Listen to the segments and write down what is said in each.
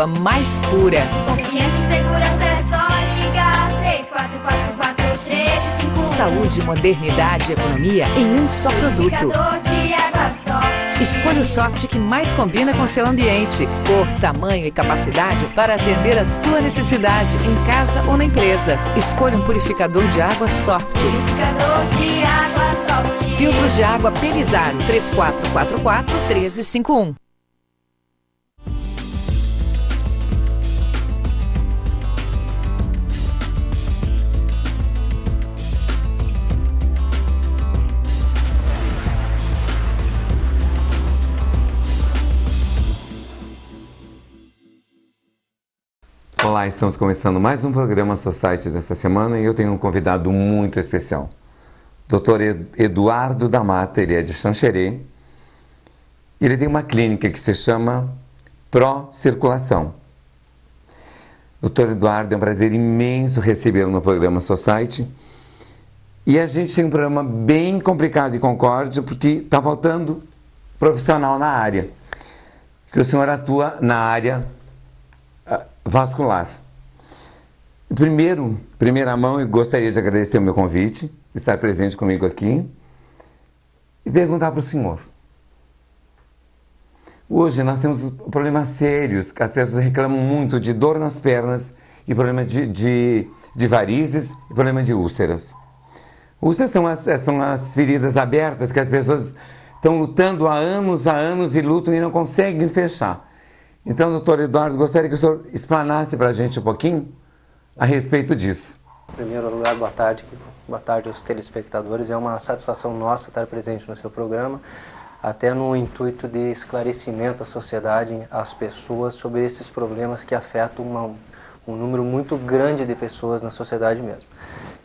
água mais pura. Confiança e segurança é só ligar 3444 Saúde, modernidade e economia em um só produto. Escolha o soft que mais combina com seu ambiente, cor, tamanho e capacidade para atender a sua necessidade em casa ou na empresa. Escolha um purificador de água soft. Purificador de água soft. Filtros de água Pelizar 3444 1351. Olá, estamos começando mais um programa Society desta semana e eu tenho um convidado muito especial. Dr. Eduardo da Mata, ele é de Xanxerê. Ele tem uma clínica que se chama Pro Circulação. Doutor Eduardo, é um prazer imenso recebê-lo no programa Society. E a gente tem um programa bem complicado e concorde, porque está faltando profissional na área. Que o senhor atua na área vascular. Primeiro, primeira mão, eu gostaria de agradecer o meu convite, estar presente comigo aqui, e perguntar para o senhor. Hoje nós temos problemas sérios, as pessoas reclamam muito de dor nas pernas e problema de, de, de varizes e problema de úlceras. Úlceras são as, são as feridas abertas que as pessoas estão lutando há anos, há anos e lutam e não conseguem fechar. Então, doutor Eduardo, gostaria que o senhor explanasse para a gente um pouquinho a respeito disso. Em primeiro lugar, boa tarde. Boa tarde aos telespectadores. É uma satisfação nossa estar presente no seu programa, até no intuito de esclarecimento à sociedade, às pessoas, sobre esses problemas que afetam uma, um número muito grande de pessoas na sociedade mesmo.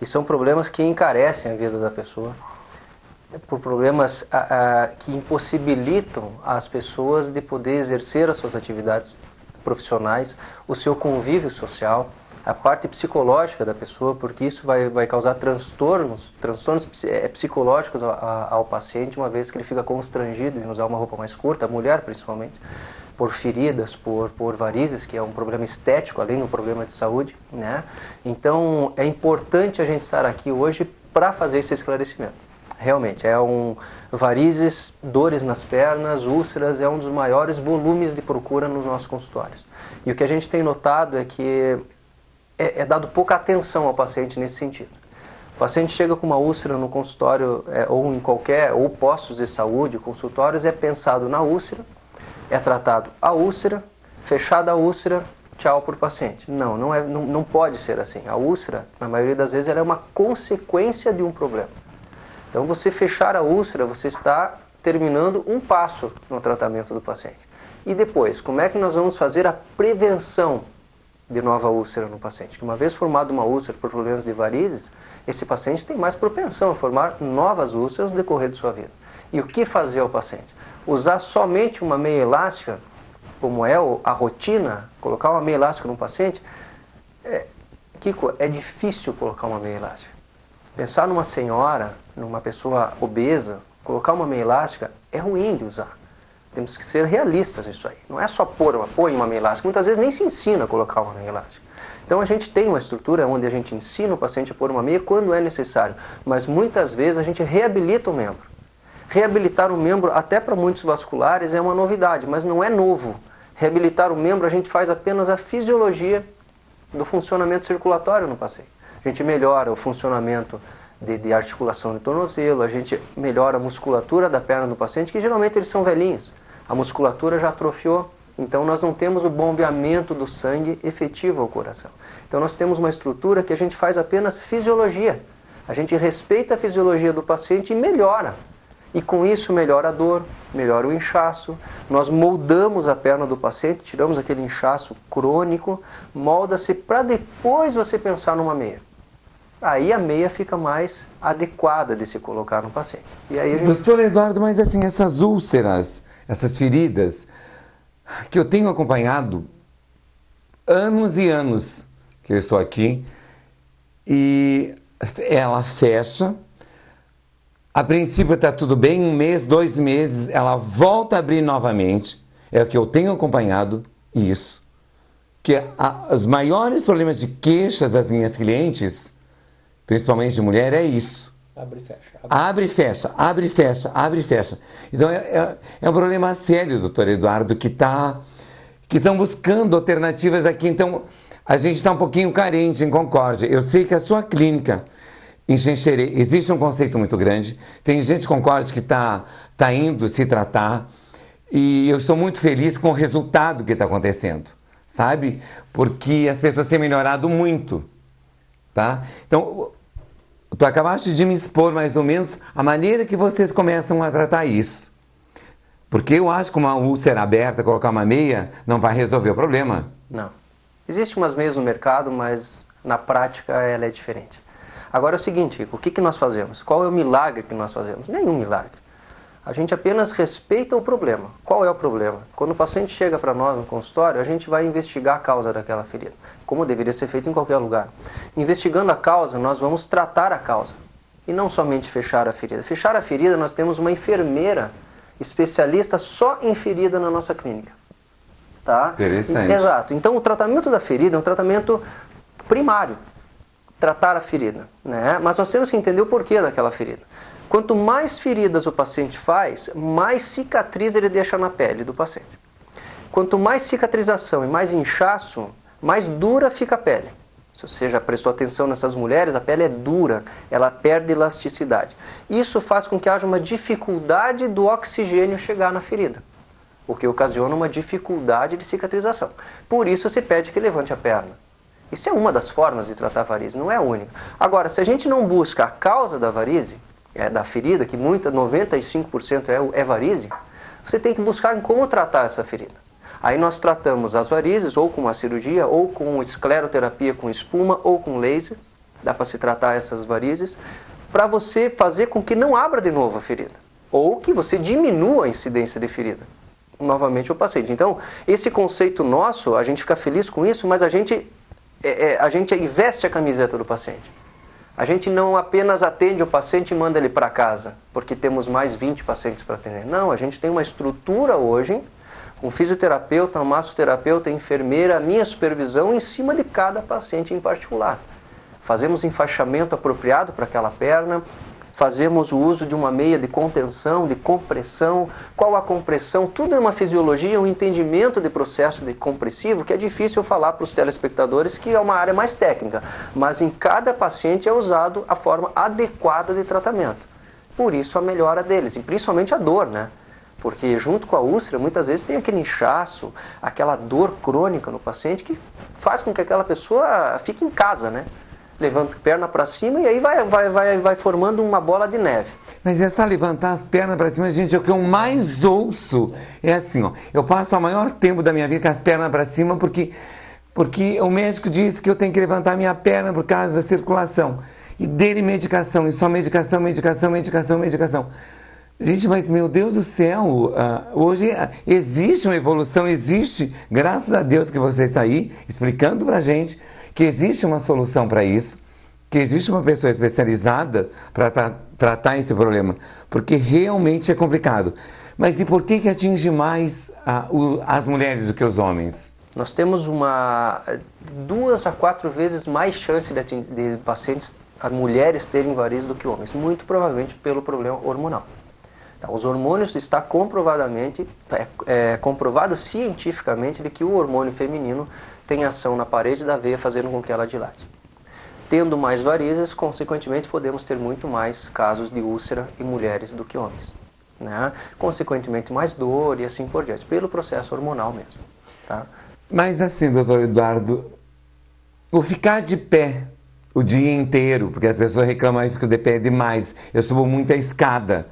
E são problemas que encarecem a vida da pessoa, por problemas a, a, que impossibilitam as pessoas de poder exercer as suas atividades profissionais, o seu convívio social, a parte psicológica da pessoa, porque isso vai, vai causar transtornos, transtornos é, psicológicos ao, ao paciente, uma vez que ele fica constrangido em usar uma roupa mais curta, a mulher principalmente, por feridas, por, por varizes, que é um problema estético, além do problema de saúde. Né? Então, é importante a gente estar aqui hoje para fazer esse esclarecimento. Realmente, é um varizes, dores nas pernas, úlceras, é um dos maiores volumes de procura nos nossos consultórios. E o que a gente tem notado é que é, é dado pouca atenção ao paciente nesse sentido. O paciente chega com uma úlcera no consultório é, ou em qualquer, ou postos de saúde, consultórios, é pensado na úlcera, é tratado a úlcera, fechada a úlcera, tchau para o paciente. Não, não, é, não, não pode ser assim. A úlcera, na maioria das vezes, ela é uma consequência de um problema. Então, você fechar a úlcera, você está terminando um passo no tratamento do paciente. E depois, como é que nós vamos fazer a prevenção de nova úlcera no paciente? Que uma vez formada uma úlcera por problemas de varizes, esse paciente tem mais propensão a formar novas úlceras no decorrer de sua vida. E o que fazer ao paciente? Usar somente uma meia elástica, como é a rotina, colocar uma meia elástica no paciente, é, Kiko, é difícil colocar uma meia elástica. Pensar numa senhora, numa pessoa obesa, colocar uma meia elástica é ruim de usar. Temos que ser realistas nisso aí. Não é só pôr uma, põe uma meia elástica. Muitas vezes nem se ensina a colocar uma meia elástica. Então a gente tem uma estrutura onde a gente ensina o paciente a pôr uma meia quando é necessário. Mas muitas vezes a gente reabilita o membro. Reabilitar o membro, até para muitos vasculares, é uma novidade, mas não é novo. Reabilitar o membro, a gente faz apenas a fisiologia do funcionamento circulatório no paciente. A gente melhora o funcionamento de, de, articulação do tornozelo, a gente melhora a musculatura da perna do paciente, que geralmente eles são velhinhos. A musculatura já atrofiou, então nós não temos o bombeamento do sangue efetivo ao coração. Então nós temos uma estrutura que a gente faz apenas fisiologia. A gente respeita a fisiologia do paciente e melhora. E com isso melhora a dor, melhora o inchaço. Nós moldamos a perna do paciente, tiramos aquele inchaço crônico, molda-se para depois você pensar numa meia aí a meia fica mais adequada de se colocar no paciente. E aí gente... Doutor Eduardo, mas assim, essas úlceras, essas feridas, que eu tenho acompanhado anos e anos que eu estou aqui, e ela fecha, a princípio está tudo bem, um mês, dois meses, ela volta a abrir novamente, é o que eu tenho acompanhado, isso. que a, os maiores problemas de queixas das minhas clientes, principalmente de mulher, é isso. Abre e fecha. Abre e fecha, abre e fecha, abre e fecha. Então é, é, é um problema sério, doutor Eduardo, que está que estão buscando alternativas aqui. Então a gente está um pouquinho carente em Concórdia. Eu sei que a sua clínica em Xenxerê existe um conceito muito grande. Tem gente de Concórdia que está tá indo se tratar. E eu estou muito feliz com o resultado que está acontecendo, sabe? Porque as pessoas têm melhorado muito, tá? Então, tu acabaste de me expor mais ou menos a maneira que vocês começam a tratar isso. Porque eu acho que uma úlcera aberta, colocar uma meia, não vai resolver o problema. Não. Existem umas meias no mercado, mas na prática ela é diferente. Agora é o seguinte, o que, que nós fazemos? Qual é o milagre que nós fazemos? Nenhum milagre. A gente apenas respeita o problema. Qual é o problema? Quando o paciente chega para nós no consultório, a gente vai investigar a causa daquela ferida, como deveria ser feito em qualquer lugar. Investigando a causa, nós vamos tratar a causa e não somente fechar a ferida. Fechar a ferida, nós temos uma enfermeira especialista só em ferida na nossa clínica. Tá? Interessante. Exato. Então, o tratamento da ferida é um tratamento primário. Tratar a ferida. Né? Mas nós temos que entender o porquê daquela ferida. Quanto mais feridas o paciente faz, mais cicatriz ele deixa na pele do paciente. Quanto mais cicatrização e mais inchaço, mais dura fica a pele. Se você já prestou atenção nessas mulheres, a pele é dura, ela perde elasticidade. Isso faz com que haja uma dificuldade do oxigênio chegar na ferida, o que ocasiona uma dificuldade de cicatrização. Por isso se pede que levante a perna. Isso é uma das formas de tratar a varize, não é a única. Agora, se a gente não busca a causa da varize, é, da ferida, que muita, 95% é, é varize, você tem que buscar em como tratar essa ferida. Aí nós tratamos as varizes ou com uma cirurgia, ou com escleroterapia com espuma, ou com laser, dá para se tratar essas varizes, para você fazer com que não abra de novo a ferida, ou que você diminua a incidência de ferida novamente o paciente. Então, esse conceito nosso, a gente fica feliz com isso, mas a gente, é, é, a gente investe a camiseta do paciente. A gente não apenas atende o paciente e manda ele para casa, porque temos mais 20 pacientes para atender. Não, a gente tem uma estrutura hoje, com fisioterapeuta, massoterapeuta, enfermeira, minha supervisão em cima de cada paciente em particular. Fazemos enfaixamento apropriado para aquela perna, fazemos o uso de uma meia de contenção, de compressão. Qual a compressão? Tudo é uma fisiologia, um entendimento de processo de compressivo que é difícil falar para os telespectadores, que é uma área mais técnica. Mas em cada paciente é usado a forma adequada de tratamento. Por isso a melhora deles, e principalmente a dor, né? Porque junto com a úlcera, muitas vezes tem aquele inchaço, aquela dor crônica no paciente que faz com que aquela pessoa fique em casa, né? levanta a perna para cima e aí vai, vai, vai, vai formando uma bola de neve. Mas essa levantar as pernas para cima, gente, é o que eu mais ouço. É assim, ó, eu passo o maior tempo da minha vida com as pernas para cima porque, porque o médico disse que eu tenho que levantar minha perna por causa da circulação. E dele medicação, e só medicação, medicação, medicação, medicação. Gente, mas meu Deus do céu, uh, hoje uh, existe uma evolução, existe, graças a Deus que você está aí explicando para gente que existe uma solução para isso, que existe uma pessoa especializada para tra tratar esse problema, porque realmente é complicado. Mas e por que, que atinge mais uh, o, as mulheres do que os homens? Nós temos uma duas a quatro vezes mais chance de, de pacientes, mulheres terem varizes do que homens, muito provavelmente pelo problema hormonal. Tá, os hormônios está comprovadamente, é, é, comprovado cientificamente de que o hormônio feminino tem ação na parede da veia, fazendo com que ela dilate. Tendo mais varizes, consequentemente, podemos ter muito mais casos de úlcera em mulheres do que homens. Né? Consequentemente, mais dor e assim por diante, pelo processo hormonal mesmo. Tá? Mas assim, doutor Eduardo, o ficar de pé o dia inteiro, porque as pessoas reclamam que fico de pé demais, eu subo muita escada.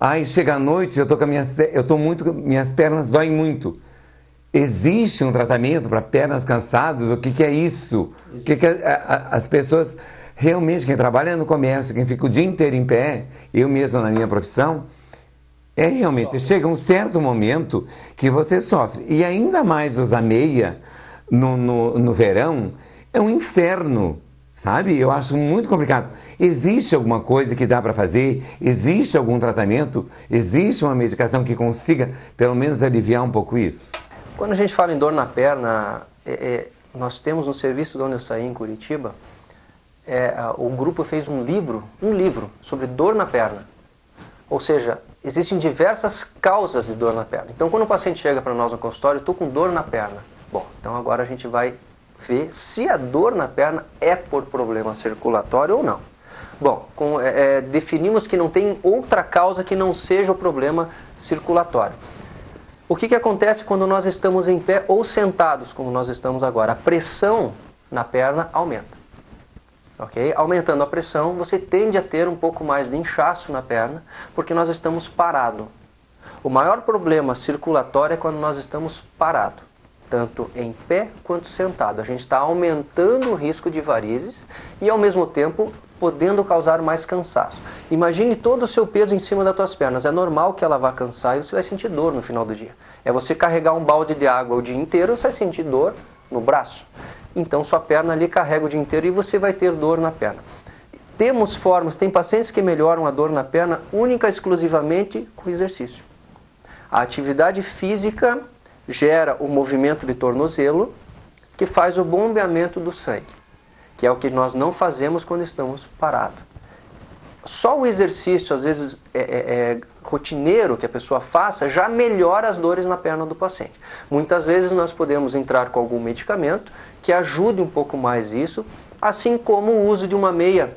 Aí chega a noite, eu tô com minhas, eu tô muito, minhas pernas doem muito. Existe um tratamento para pernas cansadas? O que, que é isso? O que, que é, a, a, as pessoas realmente quem trabalha no comércio, quem fica o dia inteiro em pé, eu mesmo na minha profissão, é realmente sofre. chega um certo momento que você sofre e ainda mais usar meia no, no, no verão é um inferno. Sabe? Eu acho muito complicado. Existe alguma coisa que dá para fazer? Existe algum tratamento? Existe uma medicação que consiga, pelo menos, aliviar um pouco isso? Quando a gente fala em dor na perna, é, é, nós temos no serviço de onde eu saí em Curitiba, é, o grupo fez um livro, um livro sobre dor na perna. Ou seja, existem diversas causas de dor na perna. Então, quando o paciente chega para nós no consultório, estou com dor na perna. Bom, então agora a gente vai ver se a dor na perna é por problema circulatório ou não. Bom, com- é, é, definimos que não tem outra causa que não seja o problema circulatório. O que, que acontece quando nós estamos em pé ou sentados, como nós estamos agora? A pressão na perna aumenta. Ok? Aumentando a pressão, você tende a ter um pouco mais de inchaço na perna, porque nós estamos parados. O maior problema circulatório é quando nós estamos parados, tanto em pé quanto sentado. A gente está aumentando o risco de varizes e, ao mesmo tempo, podendo causar mais cansaço. Imagine todo o seu peso em cima das tuas pernas. É normal que ela vá cansar e você vai sentir dor no final do dia. É você carregar um balde de água o dia inteiro, você vai sentir dor no braço. Então, sua perna ali carrega o dia inteiro e você vai ter dor na perna. Temos formas, tem pacientes que melhoram a dor na perna única e exclusivamente com exercício. A atividade física gera o movimento de tornozelo, que faz o bombeamento do sangue, que é o que nós não fazemos quando estamos parados. Só o exercício, às vezes é, é- é rotineiro que a pessoa faça, já melhora as dores na perna do paciente. Muitas vezes nós podemos entrar com algum medicamento que ajude um pouco mais isso, assim como o uso de uma meia.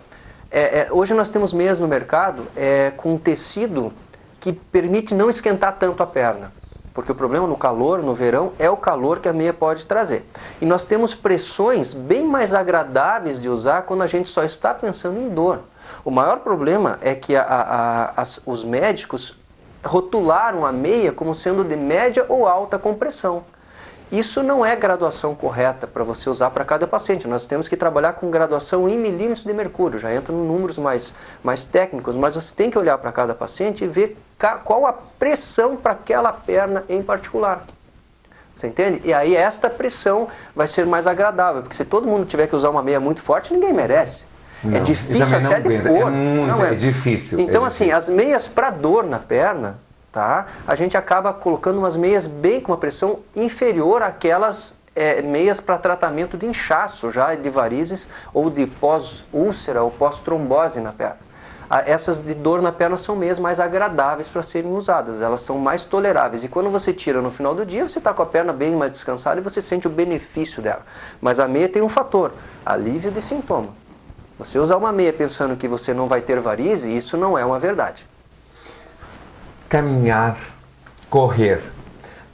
É, é, hoje nós temos meias no mercado é, com tecido que permite não esquentar tanto a perna. Porque o problema no calor, no verão, é o calor que a meia pode trazer. E nós temos pressões bem mais agradáveis de usar quando a gente só está pensando em dor. O maior problema é que a- a- a- os médicos rotularam a meia como sendo de média ou alta compressão. Isso não é graduação correta para você usar para cada paciente. Nós temos que trabalhar com graduação em milímetros de mercúrio, já entra em números mais, mais técnicos, mas você tem que olhar para cada paciente e ver qual a pressão para aquela perna em particular. Você entende? E aí esta pressão vai ser mais agradável, porque se todo mundo tiver que usar uma meia muito forte, ninguém merece. Não, é e difícil também não até de pôr. é muito- Não é difícil, é Então assim, difícil. as meias para dor na perna, tá? A gente acaba colocando umas meias bem com uma pressão inferior àquelas é, meias para tratamento de inchaço já de varizes ou de pós-úlcera ou pós-trombose na perna. Ah, Essas de dor na perna são meias mais agradáveis para serem usadas, elas são mais toleráveis. E quando você tira no final do dia, você está com a perna bem mais descansada e você sente o benefício dela. Mas a meia tem um fator: alívio de sintoma. Você usar uma meia pensando que você não vai ter varize, isso não é uma verdade. Caminhar, correr,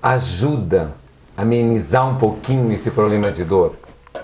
ajuda a amenizar um pouquinho esse problema de dor.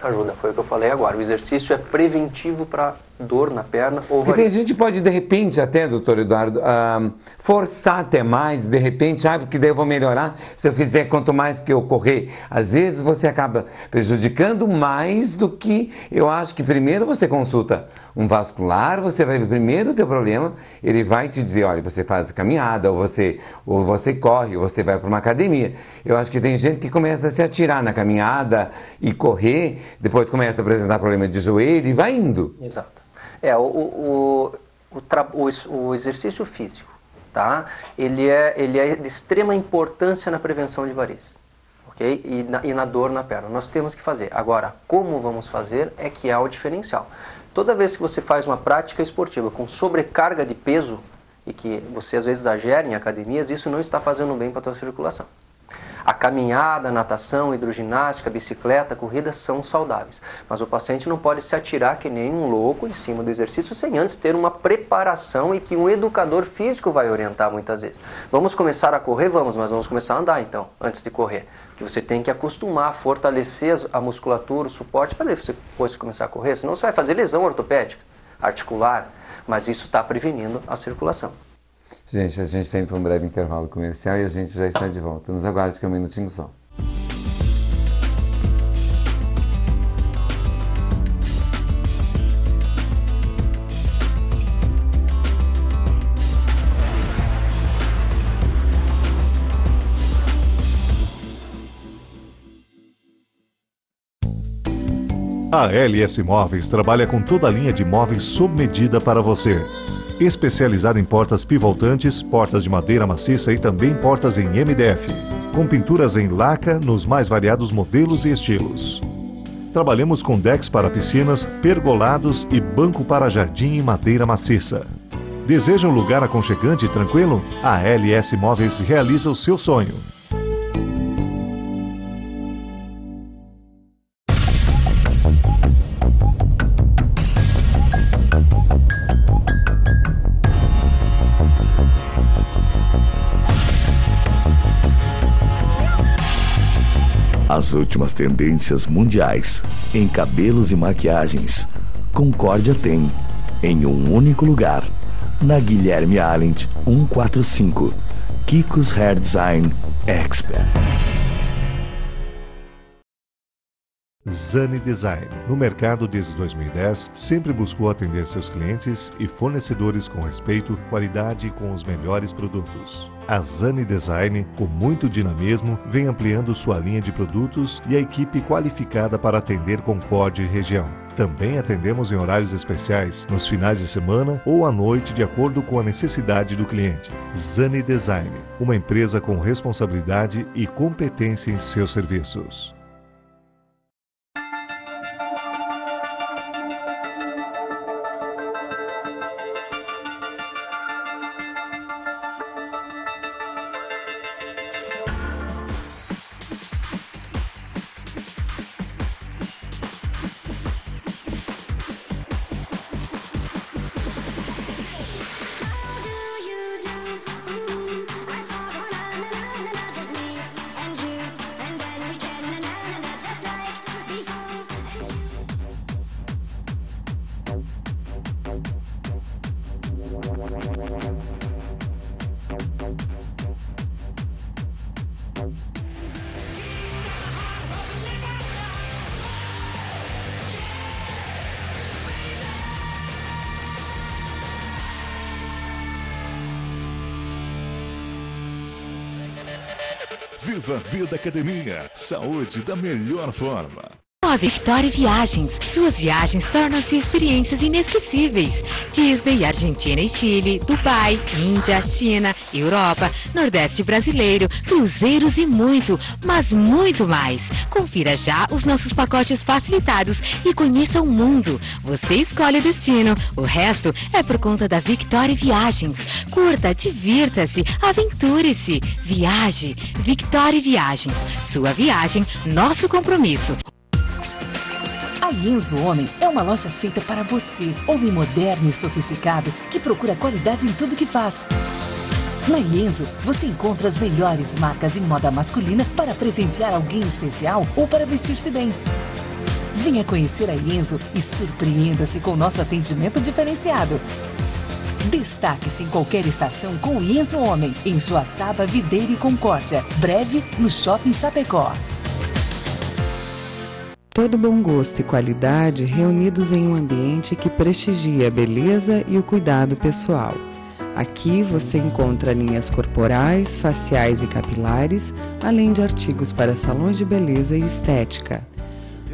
Ajuda, foi o que eu falei agora. O exercício é preventivo para dor na perna ou Porque tem gente que pode, de repente, até, doutor Eduardo, ah, forçar até mais, de repente, ah, porque daí eu vou melhorar se eu fizer quanto mais que eu correr. Às vezes você acaba prejudicando mais do que eu acho que primeiro você consulta um vascular, você vai ver primeiro o teu problema, ele vai te dizer, olha, você faz caminhada, ou você, ou você corre, ou você vai para uma academia. Eu acho que tem gente que começa a se atirar na caminhada e correr, depois começa a apresentar problema de joelho e vai indo. Exato. É, o, o, o, o, o ex- o exercício físico, tá? Ele é, ele é de extrema importância na prevenção de varizes, ok? E na, e na dor na perna. Nós temos que fazer. Agora, como vamos fazer é que é o diferencial. Toda vez que você faz uma prática esportiva com sobrecarga de peso e que você às vezes exagera em academias, isso não está fazendo bem para a tua circulação. A caminhada, a natação, hidroginástica, bicicleta, corrida são saudáveis. Mas o paciente não pode se atirar que nem um louco em cima do exercício sem antes ter uma preparação e que um educador físico vai orientar muitas vezes. Vamos começar a correr? Vamos, mas vamos começar a andar então, antes de correr. Porque você tem que acostumar, fortalecer a musculatura, o suporte, para você depois começar a correr. Senão você vai fazer lesão ortopédica, articular. Mas isso está prevenindo a circulação. Gente, a gente tem um breve intervalo comercial e a gente já está de volta. Nos aguarde que é um minutinho só. A LS Móveis trabalha com toda a linha de móveis sob medida para você. Especializada em portas pivotantes, portas de madeira maciça e também portas em MDF. com pinturas em laca nos mais variados modelos e estilos. Trabalhamos com decks para piscinas, pergolados e banco para jardim em madeira maciça. Deseja um lugar aconchegante e tranquilo? A LS Móveis realiza o seu sonho. As últimas tendências mundiais em cabelos e maquiagens. Concórdia tem em um único lugar. Na Guilherme Allend 145. Kiko's Hair Design Expert. Zani Design. No mercado desde 2010, sempre buscou atender seus clientes e fornecedores com respeito, qualidade e com os melhores produtos. A Zani Design, com muito dinamismo, vem ampliando sua linha de produtos e a equipe qualificada para atender Concorde e região. Também atendemos em horários especiais, nos finais de semana ou à noite, de acordo com a necessidade do cliente. Zani Design, uma empresa com responsabilidade e competência em seus serviços. Academia. Saúde da melhor forma. A Victoria Viagens. Suas viagens tornam-se experiências inesquecíveis. Disney, Argentina e Chile, Dubai, Índia, China, Europa, Nordeste brasileiro, cruzeiros e muito, mas muito mais. Confira já os nossos pacotes facilitados e conheça o mundo. Você escolhe o destino, o resto é por conta da Victoria Viagens. Curta, divirta-se, aventure-se. Viaje. Victoria Viagens. Sua viagem, nosso compromisso. A Yenzo Homem é uma loja feita para você, homem moderno e sofisticado que procura qualidade em tudo que faz. Na Yenzo, você encontra as melhores marcas em moda masculina para presentear alguém especial ou para vestir-se bem. Venha conhecer a Yenzo e surpreenda-se com nosso atendimento diferenciado. Destaque-se em qualquer estação com o Yenzo Homem, em Joaçaba, Videira e Concórdia. Breve no Shopping Chapecó. Todo bom gosto e qualidade reunidos em um ambiente que prestigia a beleza e o cuidado pessoal. Aqui você encontra linhas corporais, faciais e capilares, além de artigos para salões de beleza e estética.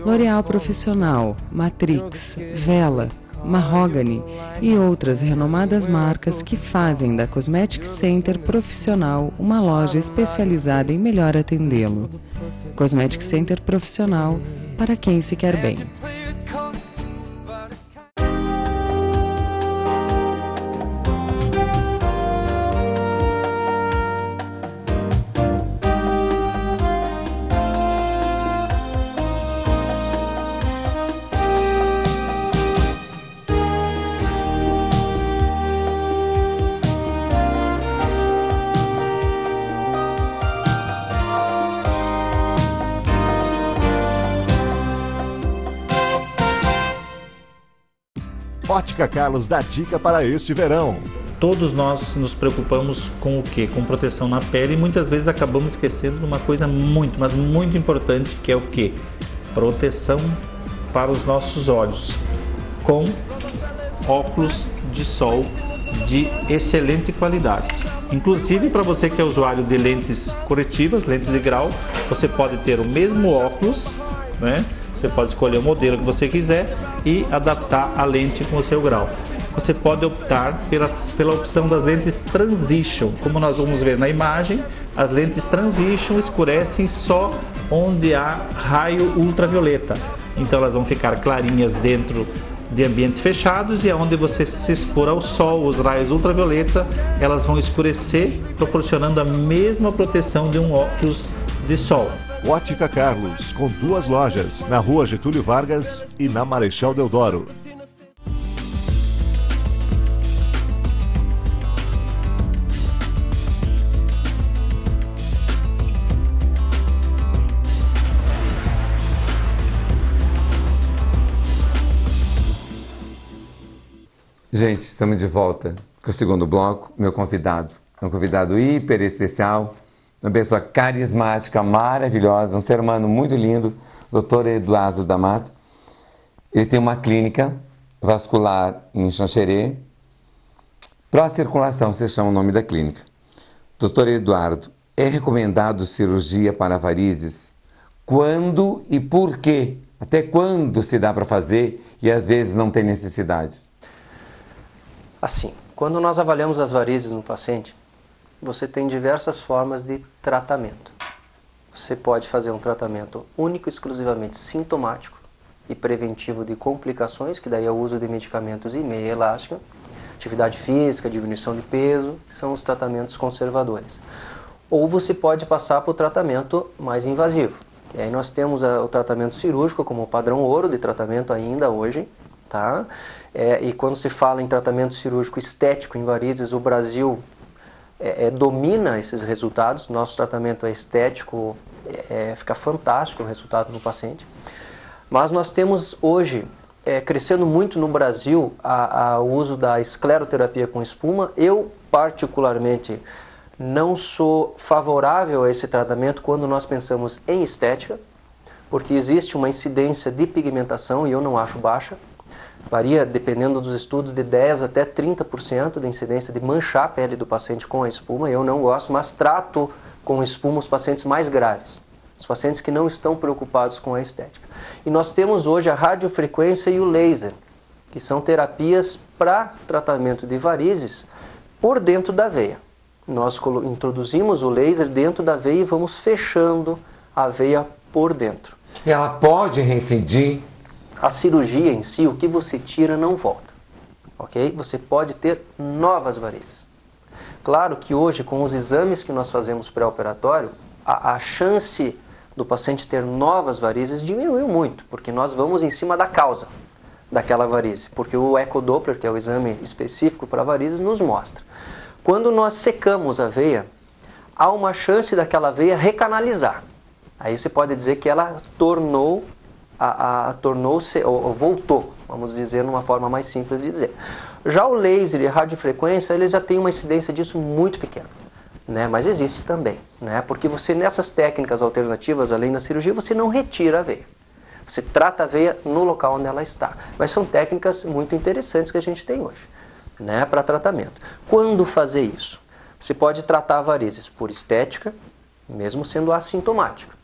L'Oréal Profissional, Matrix, Vela, Mahogany e outras renomadas marcas que fazem da Cosmetic Center Profissional uma loja especializada em melhor atendê-lo. Cosmetic Center Profissional para quem se quer bem. Carlos dá dica para este verão. Todos nós nos preocupamos com o que? Com proteção na pele e muitas vezes acabamos esquecendo de uma coisa muito, mas muito importante que é o que? Proteção para os nossos olhos com óculos de sol de excelente qualidade. Inclusive para você que é usuário de lentes corretivas, lentes de grau, você pode ter o mesmo óculos, né? Você pode escolher o modelo que você quiser e adaptar a lente com o seu grau. você pode optar pela, pela opção das lentes Transition. Como nós vamos ver na imagem, as lentes Transition escurecem só onde há raio ultravioleta. Então elas vão ficar clarinhas dentro de ambientes fechados e aonde você se expor ao sol, os raios ultravioleta, elas vão escurecer, proporcionando a mesma proteção de um óculos de sol. Ótica Carlos, com duas lojas, na rua Getúlio Vargas e na Marechal Deodoro. Gente, estamos de volta com o segundo bloco. Meu convidado é um convidado hiper especial, uma pessoa carismática, maravilhosa, um ser humano muito lindo, doutor Eduardo da Mata. Ele tem uma clínica vascular em Xanxerê. Pró-circulação se chama o nome da clínica. Doutor Eduardo, é recomendado cirurgia para varizes? Quando e por quê? Até quando se dá para fazer e às vezes não tem necessidade? Assim, quando nós avaliamos as varizes no paciente, você tem diversas formas de tratamento. Você pode fazer um tratamento único, exclusivamente sintomático e preventivo de complicações, que daí é o uso de medicamentos e meia elástica, atividade física, diminuição de peso, que são os tratamentos conservadores. Ou você pode passar para o tratamento mais invasivo. E aí nós temos o tratamento cirúrgico como padrão ouro de tratamento ainda hoje, tá? É, e quando se fala em tratamento cirúrgico estético em varizes, o Brasil é, é, domina esses resultados. Nosso tratamento é estético, é, fica fantástico o resultado no paciente. Mas nós temos hoje, é, crescendo muito no Brasil, o uso da escleroterapia com espuma. Eu, particularmente, não sou favorável a esse tratamento quando nós pensamos em estética, porque existe uma incidência de pigmentação e eu não acho baixa varia, dependendo dos estudos, de 10 até 30% da incidência de manchar a pele do paciente com a espuma. Eu não gosto, mas trato com espuma os pacientes mais graves, os pacientes que não estão preocupados com a estética. E nós temos hoje a radiofrequência e o laser, que são terapias para tratamento de varizes por dentro da veia. Nós introduzimos o laser dentro da veia e vamos fechando a veia por dentro. Ela pode reincidir a cirurgia em si, o que você tira não volta. Ok? Você pode ter novas varizes. Claro que hoje, com os exames que nós fazemos pré-operatório, a, a chance do paciente ter novas varizes diminuiu muito, porque nós vamos em cima da causa daquela varize, porque o ecodoppler, que é o exame específico para varizes, nos mostra. Quando nós secamos a veia, há uma chance daquela veia recanalizar. Aí você pode dizer que ela tornou a, a tornou-se, ou, ou, voltou, vamos dizer, numa forma mais simples de dizer. Já o laser e a radiofrequência, eles já têm uma incidência disso muito pequena. Né? Mas existe também, né? porque você nessas técnicas alternativas, além da cirurgia, você não retira a veia. Você trata a veia no local onde ela está. Mas são técnicas muito interessantes que a gente tem hoje né, para tratamento. Quando fazer isso? Você pode tratar varizes por estética, mesmo sendo assintomática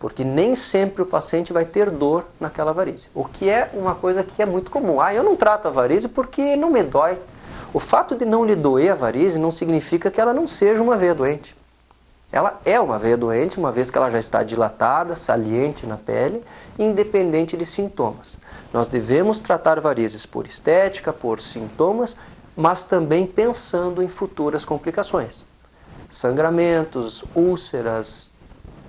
porque nem sempre o paciente vai ter dor naquela varize. O que é uma coisa que é muito comum. Ah, eu não trato a varize porque não me dói. O fato de não lhe doer a varize não significa que ela não seja uma veia doente. Ela é uma veia doente, uma vez que ela já está dilatada, saliente na pele, independente de sintomas. Nós devemos tratar varizes por estética, por sintomas, mas também pensando em futuras complicações. Sangramentos, úlceras,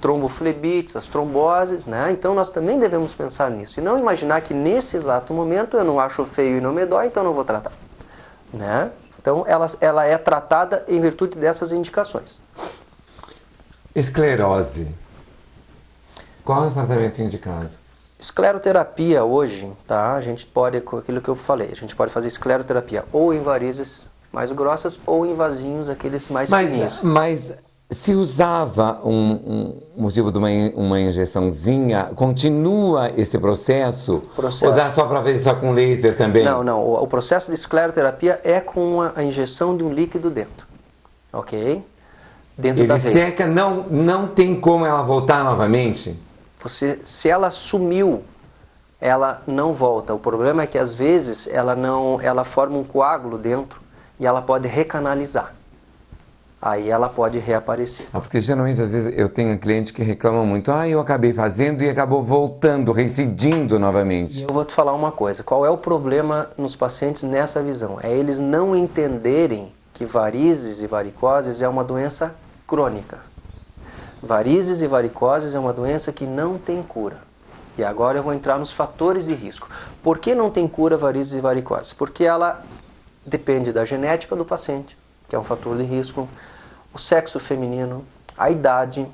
tromboflebites, as tromboses, né? Então nós também devemos pensar nisso e não imaginar que nesse exato momento eu não acho feio e não me dói, então não vou tratar, né? Então ela, ela é tratada em virtude dessas indicações. Esclerose. Qual é o tratamento indicado? Escleroterapia hoje, tá? A gente pode, aquilo que eu falei, a gente pode fazer escleroterapia ou em varizes mais grossas ou em vasinhos, aqueles mais mas, fininhos. Mas se usava um, um motivo de uma, uma injeçãozinha, continua esse processo? processo. Ou dá só para ver só com laser também? Não, não. O, o, processo de escleroterapia é com a, a, injeção de um líquido dentro. Ok? Dentro Ele da veia. seca, não, não tem como ela voltar novamente? Você, se ela sumiu ela não volta. O problema é que às vezes ela não, ela forma um coágulo dentro e ela pode recanalizar. Aí ela pode reaparecer. Ah, porque geralmente às vezes eu tenho um cliente que reclama muito, ah, eu acabei fazendo e acabou voltando, reincidindo novamente. Eu vou te falar uma coisa, qual é o problema nos pacientes nessa visão? É eles não entenderem que varizes e varicoses é uma doença crônica. Varizes e varicoses é uma doença que não tem cura. E agora eu vou entrar nos fatores de risco. Por que não tem cura varizes e varicoses? Porque ela depende da genética do paciente, que é um fator de risco, o sexo feminino, a idade,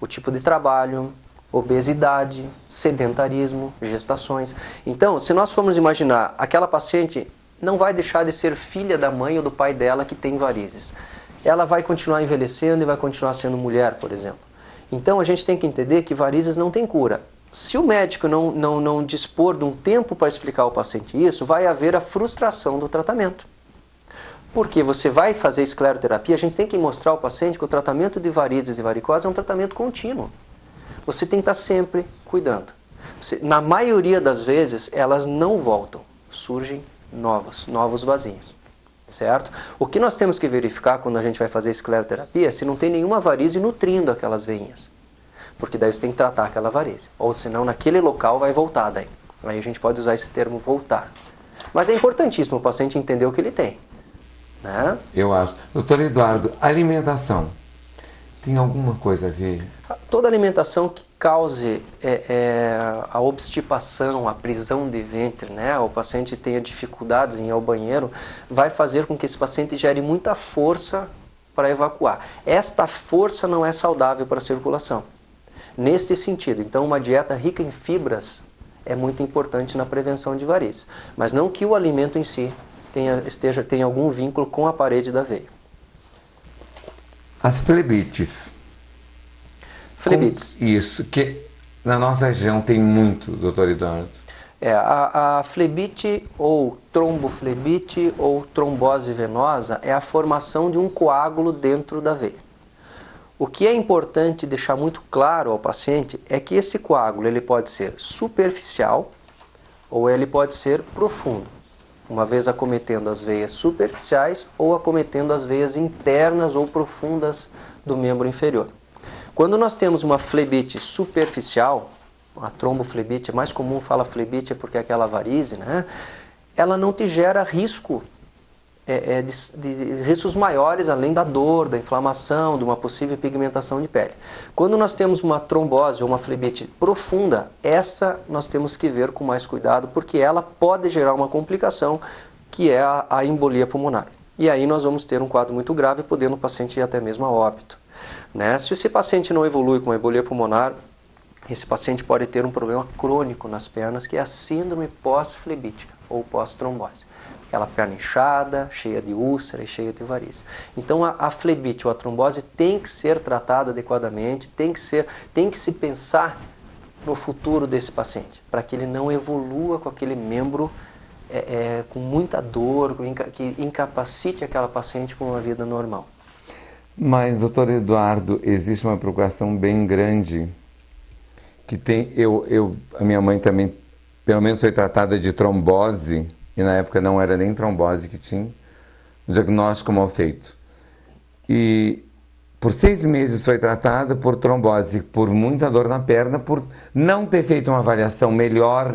o tipo de trabalho, obesidade, sedentarismo, gestações. Então, se nós formos imaginar, aquela paciente não vai deixar de ser filha da mãe ou do pai dela que tem varizes. Ela vai continuar envelhecendo e vai continuar sendo mulher, por exemplo. Então a gente tem que entender que varizes não tem cura. Se o médico não, não, não dispor de um tempo para explicar ao paciente isso, vai haver a frustração do tratamento. Porque você vai fazer escleroterapia, a gente tem que mostrar ao paciente que o tratamento de varizes e varicoses é um tratamento contínuo. Você tem que estar sempre cuidando. Você, na maioria das vezes, elas não voltam, surgem novas, novos vasinhos. Certo? O que nós temos que verificar quando a gente vai fazer escleroterapia é se não tem nenhuma varize nutrindo aquelas veinhas porque daí você tem que tratar aquela varize. Ou senão naquele local vai voltar daí. Aí a gente pode usar esse termo voltar. Mas é importantíssimo o paciente entender o que ele tem. Né? Eu acho. Doutor Eduardo, alimentação. Tem alguma coisa a ver? Toda alimentação que cause é, é, a obstipação, a prisão de ventre, né? o paciente tenha dificuldades em ir ao banheiro, vai fazer com que esse paciente gere muita força para evacuar. Esta força não é saudável para a circulação neste sentido. Então, uma dieta rica em fibras é muito importante na prevenção de varizes, mas não que o alimento em si tenha, esteja, tenha algum vínculo com a parede da veia. As flebites. Flebites. Com isso, que na nossa região tem muito, doutor Eduardo. É, a, a flebite ou tromboflebite ou trombose venosa é a formação de um coágulo dentro da veia. O que é importante deixar muito claro ao paciente é que esse coágulo ele pode ser superficial ou ele pode ser profundo, uma vez acometendo as veias superficiais ou acometendo as veias internas ou profundas do membro inferior. Quando nós temos uma flebite superficial, a tromboflebite, é mais comum falar flebite porque é aquela varize, né? Ela não te gera risco é, é, de, de, riscos maiores, além da dor, da inflamação, de uma possível pigmentação de pele. Quando nós temos uma trombose ou uma flebite profunda, essa nós temos que ver com mais cuidado, porque ela pode gerar uma complicação que é a, a embolia pulmonar. E aí nós vamos ter um quadro muito grave, podendo o paciente ir até mesmo a óbito. Né? Se esse paciente não evolui com a embolia pulmonar, esse paciente pode ter um problema crônico nas pernas, que é a síndrome pós-flebítica ou pós-trombose aquela perna inchada, cheia de úlcera e cheia de variz. Então a, a flebite ou a trombose tem que ser tratada adequadamente, tem que ser, tem que se pensar no futuro desse paciente, para que ele não evolua com aquele membro é, é, com muita dor, que incapacite aquela paciente com uma vida normal. Mas, doutor Eduardo, existe uma preocupação bem grande que tem. Eu, eu, a minha mãe também, pelo menos, foi tratada de trombose e na época não era nem trombose que tinha, diagnóstico mal feito. E por seis meses foi tratada por trombose, por muita dor na perna, por não ter feito uma avaliação melhor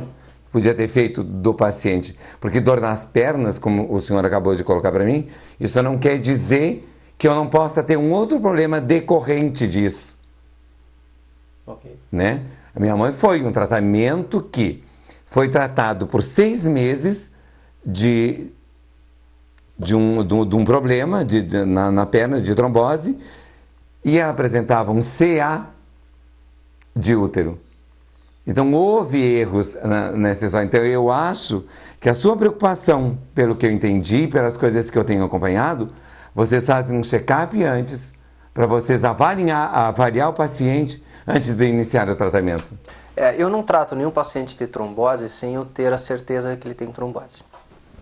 podia ter feito do paciente. Porque dor nas pernas, como o senhor acabou de colocar para mim, isso não quer dizer que eu não possa ter um outro problema decorrente disso. Okay. Né? A minha mãe foi um tratamento que foi tratado por seis meses de, de, um, de, um problema de, de, na, na perna de trombose e ela apresentava um CA de útero. Então houve erros nessa história. Então eu acho que a sua preocupação, pelo que eu entendi, pelas coisas que eu tenho acompanhado, vocês fazem um check-up antes para vocês avaliar, avaliar o paciente antes de iniciar o tratamento. É, eu não trato nenhum paciente de trombose sem eu ter a certeza que ele tem trombose.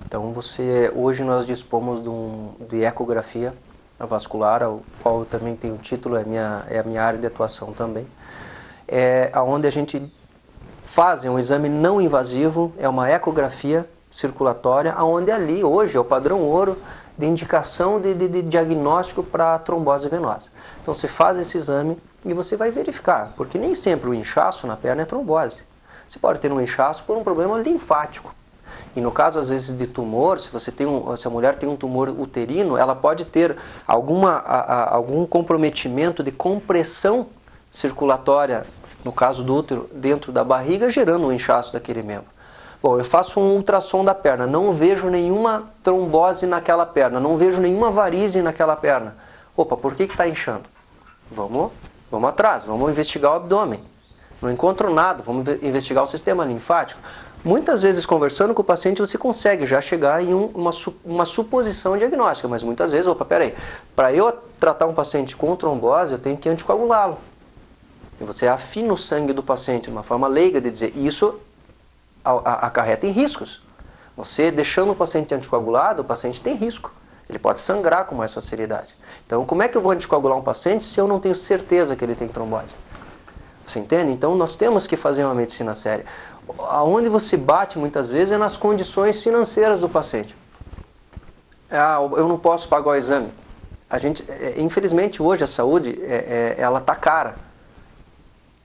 Então você hoje nós dispomos de, um, de ecografia vascular, o qual eu também tenho o título, é, minha, é a minha área de atuação também, é aonde a gente fazem um exame não invasivo, é uma ecografia circulatória, onde ali hoje é o padrão ouro de indicação de, de, de diagnóstico para trombose venosa. Então você faz esse exame e você vai verificar, porque nem sempre o inchaço na perna é trombose. Você pode ter um inchaço por um problema linfático. E no caso, às vezes, de tumor, se, você tem um, se a mulher tem um tumor uterino, ela pode ter alguma, a, a, algum comprometimento de compressão circulatória, no caso do útero, dentro da barriga, gerando um inchaço daquele membro. Bom, eu faço um ultrassom da perna, não vejo nenhuma trombose naquela perna, não vejo nenhuma varize naquela perna. Opa, por que está inchando? Vamos, vamos atrás, vamos investigar o abdômen. Não encontro nada, vamos investigar o sistema linfático. Muitas vezes, conversando com o paciente, você consegue já chegar em um, uma, uma suposição diagnóstica, mas muitas vezes, opa, peraí, para eu tratar um paciente com trombose, eu tenho que anticoagulá-lo. E você afina o sangue do paciente uma forma leiga de dizer isso acarreta em riscos. Você deixando o paciente anticoagulado, o paciente tem risco. Ele pode sangrar com mais facilidade. Então, como é que eu vou anticoagular um paciente se eu não tenho certeza que ele tem trombose? Você entende? Então, nós temos que fazer uma medicina séria. Aonde você bate muitas vezes é nas condições financeiras do paciente. Ah, eu não posso pagar o exame. A gente, é, infelizmente, hoje a saúde é, é, ela está cara.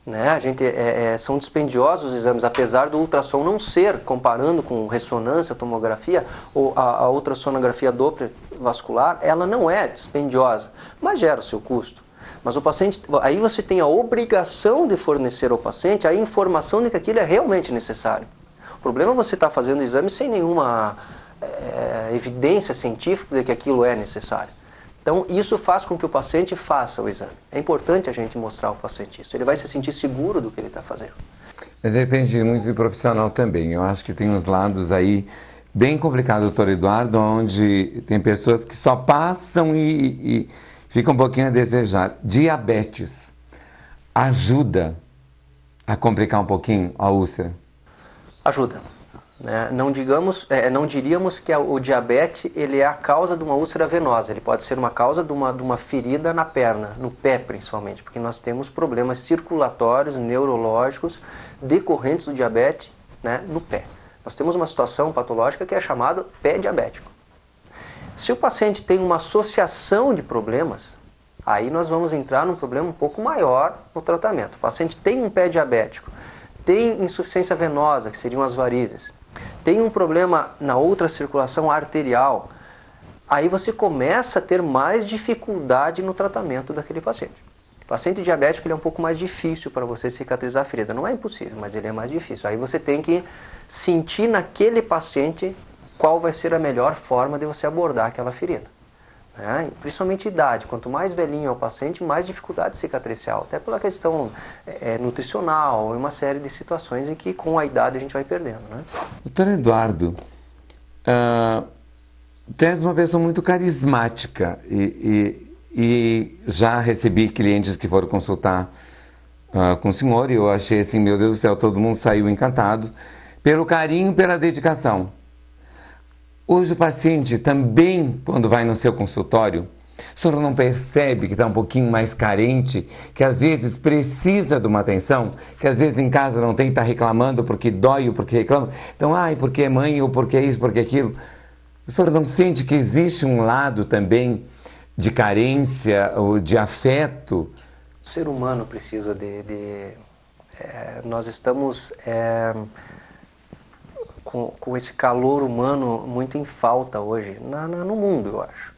Né? A gente, é, é, são dispendiosos os exames, apesar do ultrassom não ser, comparando com ressonância, tomografia, ou a, a ultrassonografia Doppler vascular, ela não é dispendiosa, mas gera o seu custo. Mas o paciente, aí você tem a obrigação de fornecer ao paciente a informação de que aquilo é realmente necessário. O problema é você estar tá fazendo exame sem nenhuma é, evidência científica de que aquilo é necessário. Então, isso faz com que o paciente faça o exame. É importante a gente mostrar ao paciente isso. Ele vai se sentir seguro do que ele está fazendo. Mas depende muito do profissional também. Eu acho que tem uns lados aí bem complicados, doutor Eduardo, onde tem pessoas que só passam e, e ficam um pouquinho a desejar. Diabetes ajuda a complicar um pouquinho a úlcera? Ajuda. Né? Não, digamos, é, não diríamos que o diabetes ele é a causa de uma úlcera venosa, ele pode ser uma causa de uma, de uma ferida na perna, no pé principalmente, porque nós temos problemas circulatórios, neurológicos decorrentes do diabetes né, no pé. Nós temos uma situação patológica que é chamada pé diabético. Se o paciente tem uma associação de problemas, aí nós vamos entrar num problema um pouco maior no tratamento. O paciente tem um pé diabético, tem insuficiência venosa, que seriam as varizes, tem um problema na outra circulação arterial, aí você começa a ter mais dificuldade no tratamento daquele paciente. O paciente diabético ele é um pouco mais difícil para você cicatrizar a ferida. Não é impossível, mas ele é mais difícil. Aí você tem que sentir naquele paciente qual vai ser a melhor forma de você abordar aquela ferida. Né? Principalmente idade. Quanto mais velhinho é o paciente, mais dificuldade cicatricial. Até pela questão é, nutricional e uma série de situações em que com a idade a gente vai perdendo. Né? Doutor Eduardo, uh, tu és uma pessoa muito carismática e, e, e já recebi clientes que foram consultar uh, com o senhor e eu achei assim, meu Deus do céu, todo mundo saiu encantado pelo carinho, pela dedicação. Hoje o paciente também, quando vai no seu consultório, o senhor não percebe que está um pouquinho mais carente, que às vezes precisa de uma atenção, que às vezes em casa não tem, está reclamando porque dói ou porque reclama. Então, ai, porque é mãe ou porque é isso, porque é aquilo. O senhor não sente que existe um lado também de carência ou de afeto? O ser humano precisa de. de é, nós estamos. É, com, com esse calor humano muito em falta hoje na, na, no mundo, eu acho.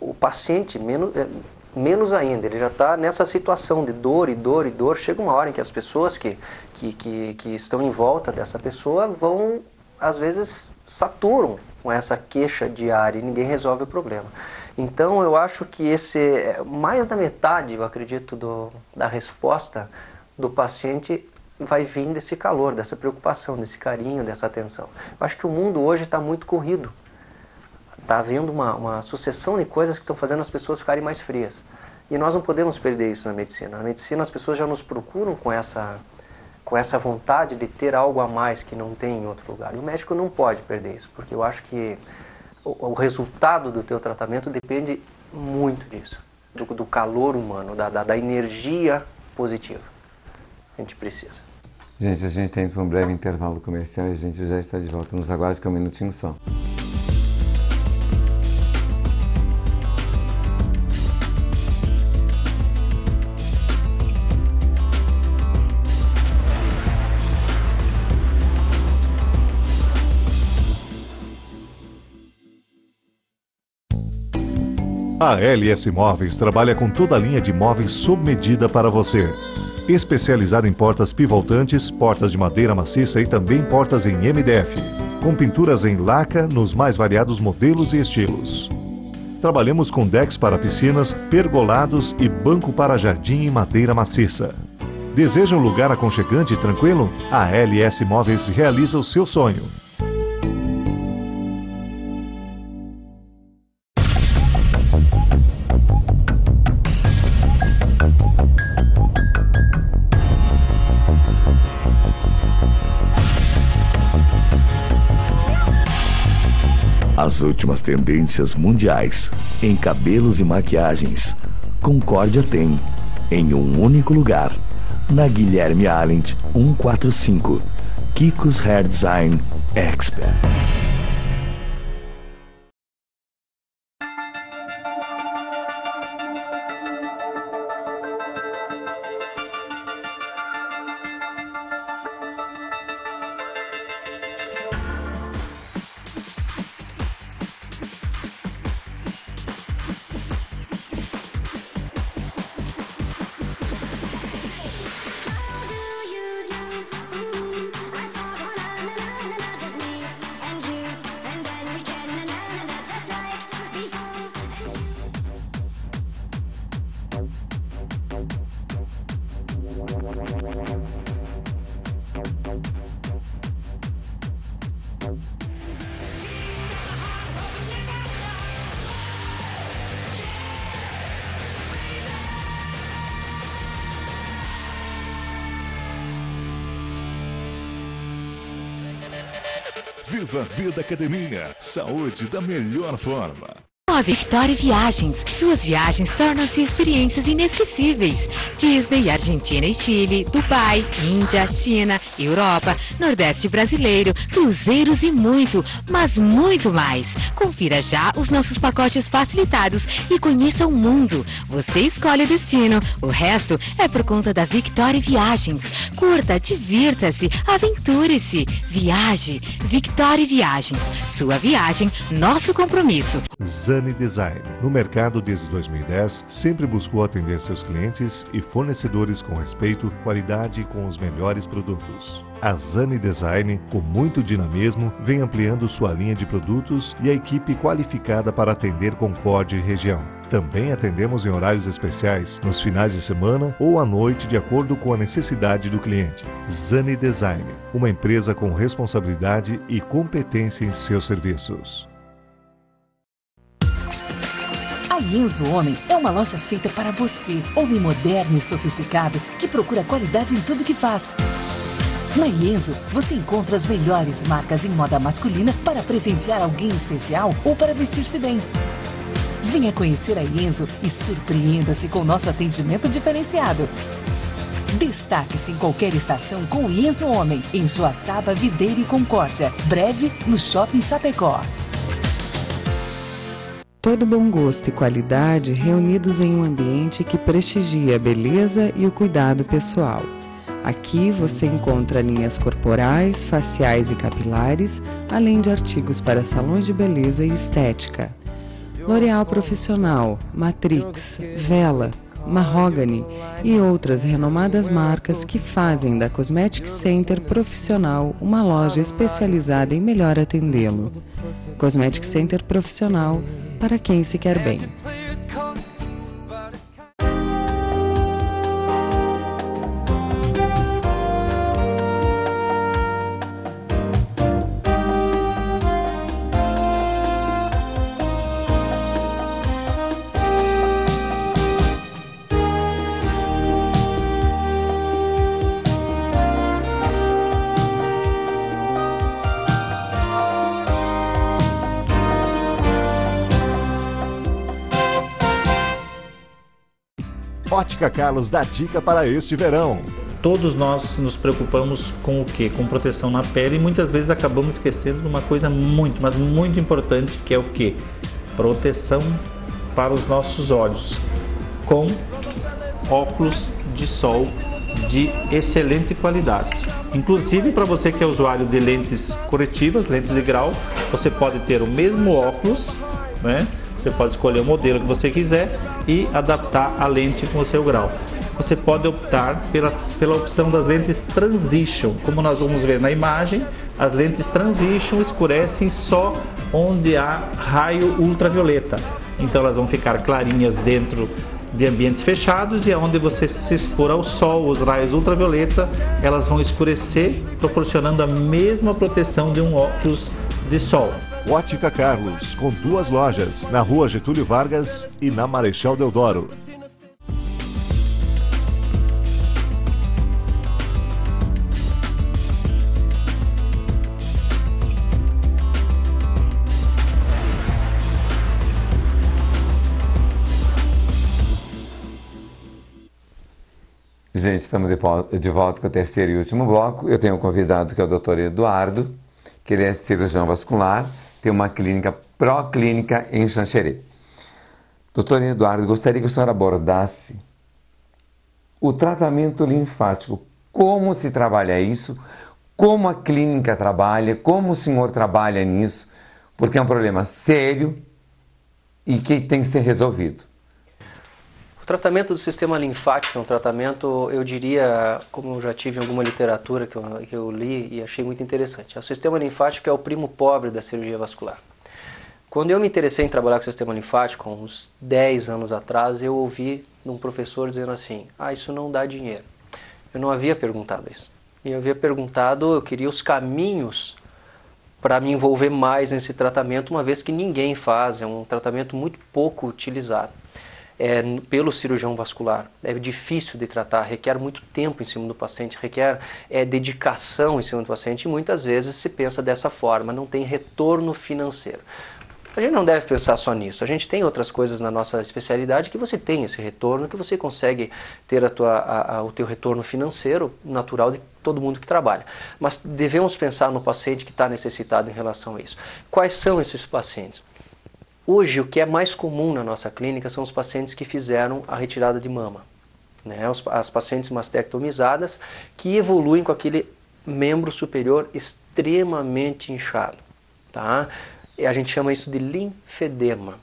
O paciente, menos, é, menos ainda, ele já está nessa situação de dor e dor e dor. Chega uma hora em que as pessoas que, que, que, que estão em volta dessa pessoa vão, às vezes, saturam com essa queixa diária e ninguém resolve o problema. Então eu acho que esse mais da metade, eu acredito, do, da resposta do paciente vai vir desse calor, dessa preocupação, desse carinho, dessa atenção. Eu acho que o mundo hoje está muito corrido. Está havendo uma, uma sucessão de coisas que estão fazendo as pessoas ficarem mais frias. E nós não podemos perder isso na medicina. Na medicina as pessoas já nos procuram com essa, com essa vontade de ter algo a mais que não tem em outro lugar. E o médico não pode perder isso, porque eu acho que o, o resultado do teu tratamento depende muito disso, do, do calor humano, da, da, da energia positiva. A gente precisa. Gente, a gente indo para um breve intervalo comercial e a gente já está de volta. Nos aguarde que é um minutinho só. A LS Móveis trabalha com toda a linha de móveis sob medida para você. Especializada em portas pivotantes, portas de madeira maciça e também portas em MDF, com pinturas em laca nos mais variados modelos e estilos. Trabalhamos com decks para piscinas, pergolados e banco para jardim em madeira maciça. Deseja um lugar aconchegante e tranquilo? A LS Móveis realiza o seu sonho. As últimas tendências mundiais em cabelos e maquiagens. Concórdia tem em um único lugar. Na Guilherme Allen 145. Kiko's Hair Design Expert. Viva Vida Academia. Saúde da melhor forma. A Victoria Viagens. Suas viagens tornam-se experiências inesquecíveis. Disney, Argentina e Chile, Dubai, Índia, China, Europa, Nordeste brasileiro, cruzeiros e muito, mas muito mais. Confira já os nossos pacotes facilitados e conheça o mundo. Você escolhe o destino, o resto é por conta da Victoria Viagens. Curta, divirta-se, aventure-se, viaje. Victoria Viagens. Sua viagem, nosso compromisso. Zani Design. No mercado desde 2010, sempre buscou atender seus clientes e fornecedores com respeito, qualidade e com os melhores produtos. A Zani Design, com muito dinamismo, vem ampliando sua linha de produtos e a equipe qualificada para atender Concórdia e região. Também atendemos em horários especiais, nos finais de semana ou à noite, de acordo com a necessidade do cliente. Zani Design, uma empresa com responsabilidade e competência em seus serviços. A Yenzo Homem é uma loja feita para você, homem moderno e sofisticado que procura qualidade em tudo que faz. Na Yenzo, você encontra as melhores marcas em moda masculina para presentear alguém especial ou para vestir-se bem. Venha conhecer a Yenzo e surpreenda-se com nosso atendimento diferenciado. Destaque-se em qualquer estação com o Yenzo Homem, em Joaçaba, Videira e Concórdia. Breve no Shopping Chapecó. Todo bom gosto e qualidade reunidos em um ambiente que prestigia a beleza e o cuidado pessoal. Aqui você encontra linhas corporais, faciais e capilares, além de artigos para salões de beleza e estética. L'Oréal Profissional, Matrix, Vela, Mahogany e outras renomadas marcas que fazem da Cosmetic Center Profissional uma loja especializada em melhor atendê-lo. Cosmetic Center Profissional para quem se quer bem. Ótica Carlos dá dica para este verão. todos nós nos preocupamos com o que? Com proteção na pele e muitas vezes acabamos esquecendo de uma coisa muito, mas muito importante que é o que? Proteção para os nossos olhos com óculos de sol de excelente qualidade. Inclusive para você que é usuário de lentes corretivas, lentes de grau, você pode ter o mesmo óculos, né? Você pode escolher o modelo que você quiser e adaptar a lente com o seu grau você pode optar pela, pela opção das lentes Transition. Como nós vamos ver na imagem, as lentes Transition escurecem só onde há raio ultravioleta. Então elas vão ficar clarinhas dentro de ambientes fechados e aonde você se expor ao sol, os raios ultravioleta, elas vão escurecer, proporcionando a mesma proteção de um óculos de sol. Ótica Carlos, com duas lojas, na rua Getúlio Vargas e na Marechal Deodoro. Gente, estamos de volta, com o terceiro e último bloco. Eu tenho um convidado que é o Dr. Eduardo, que ele é cirurgião vascular, tem uma clínica pró-clínica em Xanxerê. Doutor Eduardo, gostaria que a senhora abordasse o tratamento linfático. Como se trabalha isso? Como a clínica trabalha? Como o senhor trabalha nisso? Porque é um problema sério e que tem que ser resolvido tratamento do sistema linfático é um tratamento, eu diria, como eu já tive em alguma literatura que eu, que eu li e achei muito interessante. O sistema linfático é o primo pobre da cirurgia vascular. Quando eu me interessei em trabalhar com o sistema linfático, uns 10 anos atrás, eu ouvi um professor dizendo assim: Ah, isso não dá dinheiro. Eu não havia perguntado isso. Eu havia perguntado, eu queria os caminhos para me envolver mais nesse tratamento, uma vez que ninguém faz, é um tratamento muito pouco utilizado é, pelo cirurgião vascular. É difícil de tratar, requer muito tempo em cima do paciente, requer é, dedicação em cima do paciente e muitas vezes se pensa dessa forma, não tem retorno financeiro. A gente não deve pensar só nisso. A gente tem outras coisas na nossa especialidade que você tem esse retorno, que você consegue ter a tua, a, a, o teu retorno financeiro natural de todo mundo que trabalha. Mas devemos pensar no paciente que está necessitado em relação a isso. Quais são esses pacientes? Hoje, o que é mais comum na nossa clínica são os pacientes que fizeram a retirada de mama. Né? As pacientes mastectomizadas que evoluem com aquele membro superior extremamente inchado. Tá? E a gente chama isso de linfedema.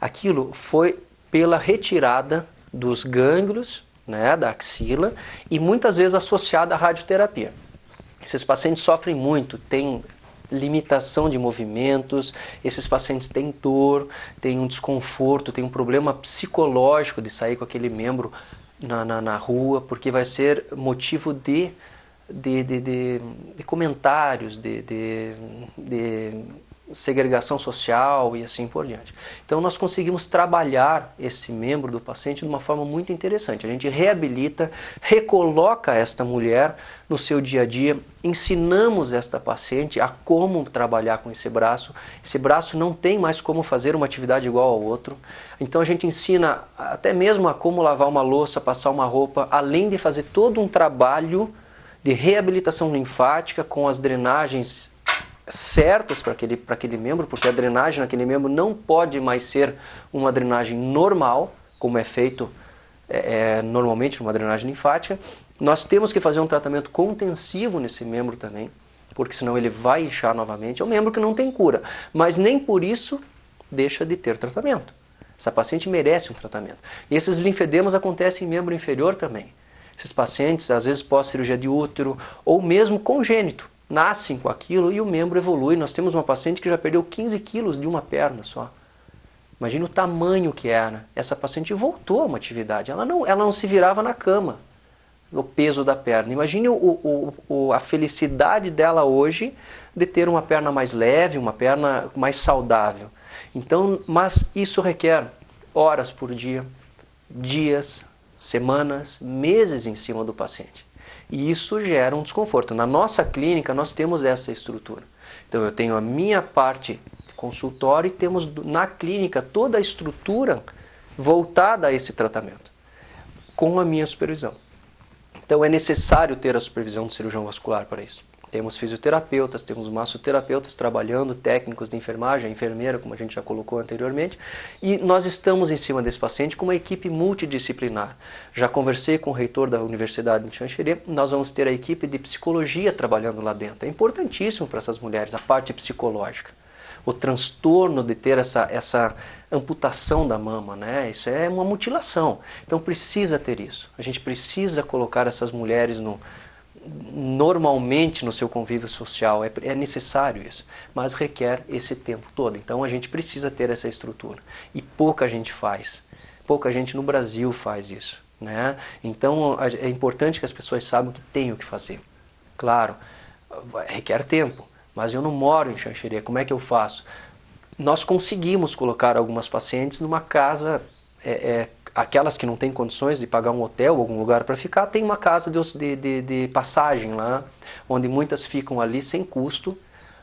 Aquilo foi pela retirada dos gânglios né, da axila e muitas vezes associada à radioterapia. Esses pacientes sofrem muito, têm limitação de movimentos, esses pacientes têm dor, têm um desconforto, têm um problema psicológico de sair com aquele membro na, na, na rua, porque vai ser motivo de, de, de, de, de comentários, de, de, de segregação social e assim por diante. Então nós conseguimos trabalhar esse membro do paciente de uma forma muito interessante. A gente reabilita, recoloca esta mulher no seu dia a dia, ensinamos esta paciente a como trabalhar com esse braço. Esse braço não tem mais como fazer uma atividade igual ao outro. Então a gente ensina até mesmo a como lavar uma louça, passar uma roupa, além de fazer todo um trabalho de reabilitação linfática com as drenagens certas para aquele, aquele membro, porque a drenagem naquele membro não pode mais ser uma drenagem normal, como é feito é, é, normalmente numa drenagem linfática. Nós temos que fazer um tratamento contensivo nesse membro também, porque senão ele vai inchar novamente. É um membro que não tem cura, mas nem por isso deixa de ter tratamento. Essa paciente merece um tratamento. E esses linfedemas acontecem em membro inferior também. Esses pacientes, às vezes pós cirurgia de útero ou mesmo congênito, nascem com aquilo e o membro evolui. Nós temos uma paciente que já perdeu 15 quilos de uma perna só. Imagina o tamanho que era. Essa paciente voltou a uma atividade. Ela não, ela não se virava na cama, o peso da perna. Imagine o, o, o, a felicidade dela hoje de ter uma perna mais leve, uma perna mais saudável. Então, mas isso requer horas por dia, dias, semanas, meses em cima do paciente. E isso gera um desconforto. Na nossa clínica, nós temos essa estrutura. Então, eu tenho a minha parte consultório e temos na clínica toda a estrutura voltada a esse tratamento, com a minha supervisão. Então é necessário ter a supervisão do cirurgião vascular para isso. Temos fisioterapeutas, temos massoterapeutas trabalhando, técnicos de enfermagem, enfermeira, como a gente já colocou anteriormente, e nós estamos em cima desse paciente com uma equipe multidisciplinar. Já conversei com o reitor da Universidade de Xanxerê, nós vamos ter a equipe de psicologia trabalhando lá dentro. É importantíssimo para essas mulheres a parte psicológica. O transtorno de ter essa, essa amputação da mama, né? Isso é uma mutilação. Então precisa ter isso. A gente precisa colocar essas mulheres no, normalmente no seu convívio social. É, é, necessário isso, mas requer esse tempo todo. Então a gente precisa ter essa estrutura. E pouca gente faz. Pouca gente no Brasil faz isso. Né? Então é importante que as pessoas saibam que tem o que fazer. Claro, requer tempo, mas eu não moro em Xanxerê, como é que eu faço? Nós conseguimos colocar algumas pacientes numa casa é, é, aquelas que não têm condições de pagar um hotel ou algum lugar para ficar, tem uma casa de, de, de, passagem lá, onde muitas ficam ali sem custo,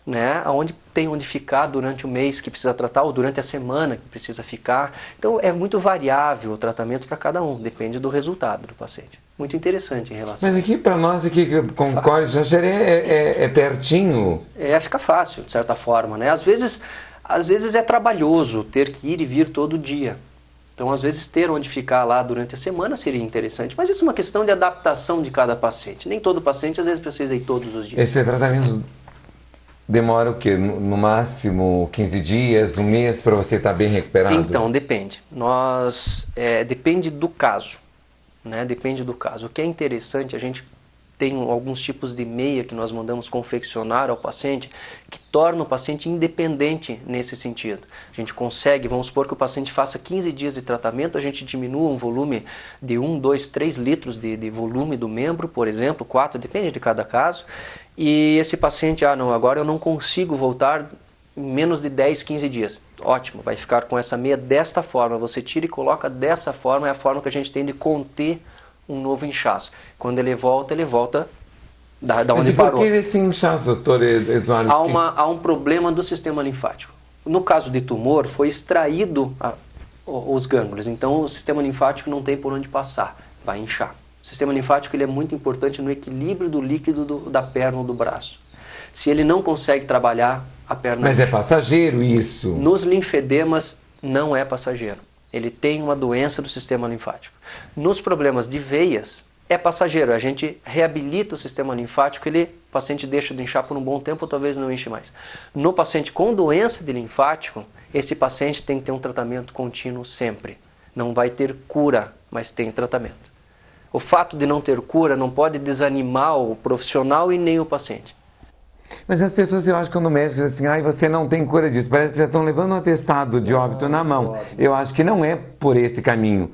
né? Onde tem onde ficar durante o mês que precisa tratar ou durante a semana que precisa ficar. Então é muito variável o tratamento para cada um, depende do resultado do paciente. Muito interessante em relação. Mas aqui para nós aqui com Córrego é, é, é pertinho. É, fica fácil de certa forma, né? Às vezes, às vezes é trabalhoso ter que ir e vir todo dia. Então, às vezes, ter onde ficar lá durante a semana seria interessante, mas isso é uma questão de adaptação de cada paciente. Nem todo paciente, às vezes, precisa ir todos os dias. Esse tratamento demora o quê? No máximo 15 dias, um mês para você estar tá bem recuperado? Então, depende. Nós, é, depende do caso. Né? Depende do caso. O que é interessante, a gente tem alguns tipos de meia que nós mandamos confeccionar ao paciente que torna o paciente independente nesse sentido. A gente consegue, vamos supor que o paciente faça 15 dias de tratamento, a gente diminua um volume de 1, 2, 3 litros de, de volume do membro, por exemplo, 4, depende de cada caso, e esse paciente, ah não, agora eu não consigo voltar em menos de 10, 15 dias. Ótimo, vai ficar com essa meia desta forma, você tira e coloca dessa forma, é a forma que a gente tem de conter um novo inchaço. Quando ele volta, ele volta da, da onde Mas e parou. por que esse inchaço, doutor Eduardo? Há, uma, há um problema do sistema linfático. No caso de tumor, foi extraído a, os gânglios, então o sistema linfático não tem por onde passar, vai inchar. O sistema linfático ele é muito importante no equilíbrio do líquido do, da perna ou do braço. Se ele não consegue trabalhar, a perna. Mas é passageiro isso? Nos linfedemas, não é passageiro ele tem uma doença do sistema linfático. Nos problemas de veias, é passageiro, a gente reabilita o sistema linfático, ele, o paciente deixa de inchar por um bom tempo ou talvez não enche mais. No paciente com doença de linfático, esse paciente tem que ter um tratamento contínuo sempre. Não vai ter cura, mas tem tratamento. O fato de não ter cura não pode desanimar o profissional e nem o paciente. Mas as pessoas, eu acho que quando o médico diz assim, ai, você não tem cura disso, parece que já estão levando um atestado de óbito na mão. Eu acho que não é por esse caminho.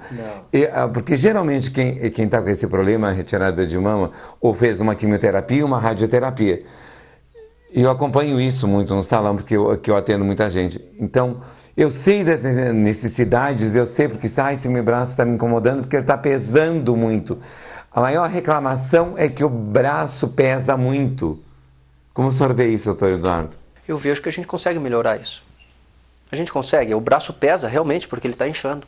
E, ah, porque geralmente quem está com esse problema, retirada de mama, ou fez uma quimioterapia, uma radioterapia. E eu acompanho isso muito no salão, porque eu, que eu atendo muita gente. Então, eu sei das necessidades, eu sei porque, sai esse meu braço está me incomodando, porque ele está pesando muito. A maior reclamação é que o braço pesa muito. Como o senhor vê isso, doutor Eduardo? Eu vejo que a gente consegue melhorar isso. A gente consegue. O braço pesa realmente porque ele está inchando.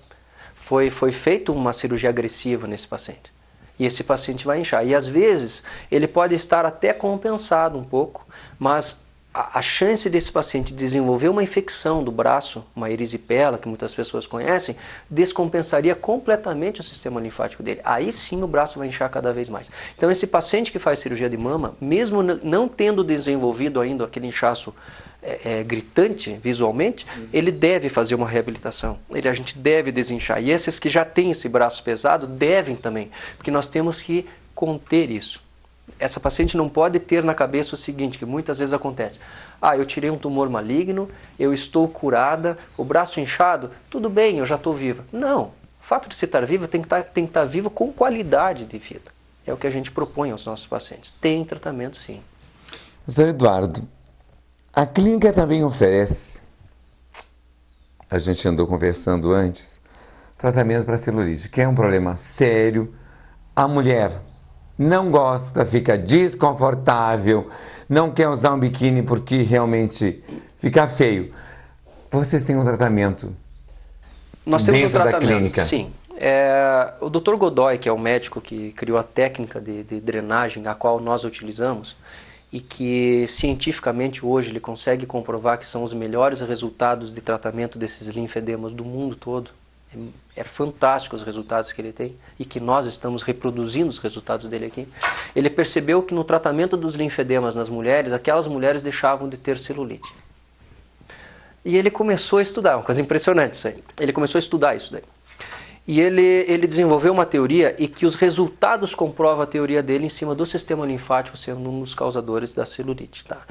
Foi, foi feita uma cirurgia agressiva nesse paciente. E esse paciente vai inchar. E às vezes ele pode estar até compensado um pouco, mas a, a, chance desse paciente desenvolver uma infecção do braço, uma erisipela, que muitas pessoas conhecem, descompensaria completamente o sistema linfático dele. Aí sim o braço vai inchar cada vez mais. Então, esse paciente que faz cirurgia de mama, mesmo não tendo desenvolvido ainda aquele inchaço é, é, gritante visualmente, uhum. ele deve fazer uma reabilitação. Ele, a gente deve desinchar. E esses que já têm esse braço pesado devem também, porque nós temos que conter isso essa paciente não pode ter na cabeça o seguinte, que muitas vezes acontece. Ah, eu tirei um tumor maligno, eu estou curada, o braço inchado, tudo bem, eu já estou viva. Não. O fato de você estar viva tem que estar, tem que estar vivo com qualidade de vida. É o que a gente propõe aos nossos pacientes. Tem tratamento sim. Doutor Eduardo, a clínica também oferece, a gente andou conversando antes, tratamento para celulite, que é um problema sério. A mulher não gosta, fica desconfortável, não quer usar um biquíni porque realmente fica feio. Vocês têm um tratamento? Nós temos dentro um tratamento, da clínica? sim. É, o Dr. Godoy, que é o médico que criou a técnica de, de drenagem, a qual nós utilizamos, e que cientificamente hoje ele consegue comprovar que são os melhores resultados de tratamento desses linfedemas do mundo todo. É, fantástico os resultados que ele tem e que nós estamos reproduzindo os resultados dele aqui. Ele percebeu que no tratamento dos linfedemas nas mulheres, aquelas mulheres deixavam de ter celulite. E ele começou a estudar, uma coisa impressionante isso aí. Ele começou a estudar isso daí. E ele, ele desenvolveu uma teoria e que os resultados comprovam a teoria dele em cima do sistema linfático sendo um dos causadores da celulite. Tá?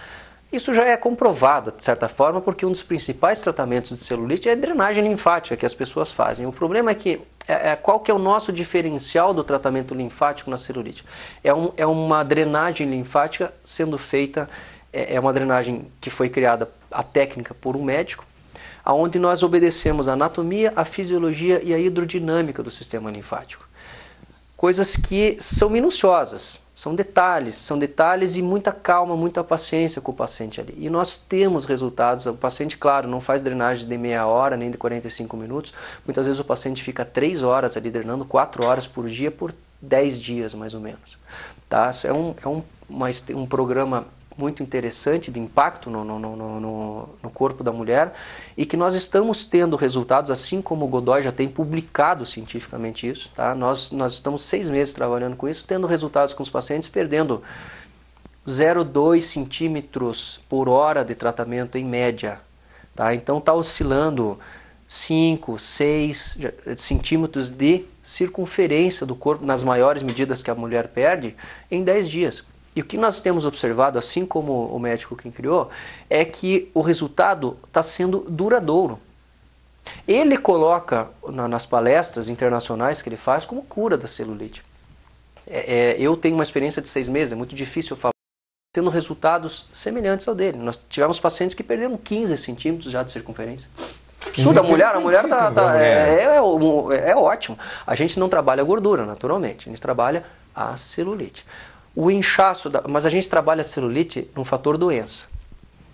Isso já é comprovado, de certa forma, porque um dos principais tratamentos de celulite é a drenagem linfática que as pessoas fazem. O problema é que é, é, qual que é o nosso diferencial do tratamento linfático na celulite? É, um, é uma drenagem linfática sendo feita, é, é uma drenagem que foi criada, a técnica, por um médico, onde nós obedecemos a anatomia, a fisiologia e a hidrodinâmica do sistema linfático. Coisas que são minuciosas, são detalhes, são detalhes e muita calma, muita paciência com o paciente ali. E nós temos resultados. O paciente, claro, não faz drenagem de meia hora nem de 45 minutos. Muitas vezes o paciente fica 3 horas ali drenando, 4 horas por dia, por 10 dias mais ou menos. Tá? Isso é um, é um, uma, um programa muito interessante de impacto no, no, no, no, corpo da mulher e que nós estamos tendo resultados, assim como o Godoy já tem publicado cientificamente isso. Tá? Nós, nós estamos seis meses trabalhando com isso, tendo resultados com os pacientes perdendo 0,2 centímetros por hora de tratamento em média. Tá? Então está oscilando 5, 6 centímetros de circunferência do corpo nas maiores medidas que a mulher perde em 10 dias. E o que nós temos observado, assim como o médico que criou, é que o resultado está sendo duradouro. Ele coloca na, nas palestras internacionais que ele faz como cura da celulite. É, é, eu tenho uma experiência de seis meses, é muito difícil falar, tendo resultados semelhantes ao dele. Nós tivemos pacientes que perderam 15 centímetros já de circunferência. Sul da mulher, a mulher tá, tá é, é, é, é ótimo. A gente não trabalha gordura, naturalmente, a gente trabalha a celulite. O inchaço, da, mas a gente trabalha a celulite no fator doença.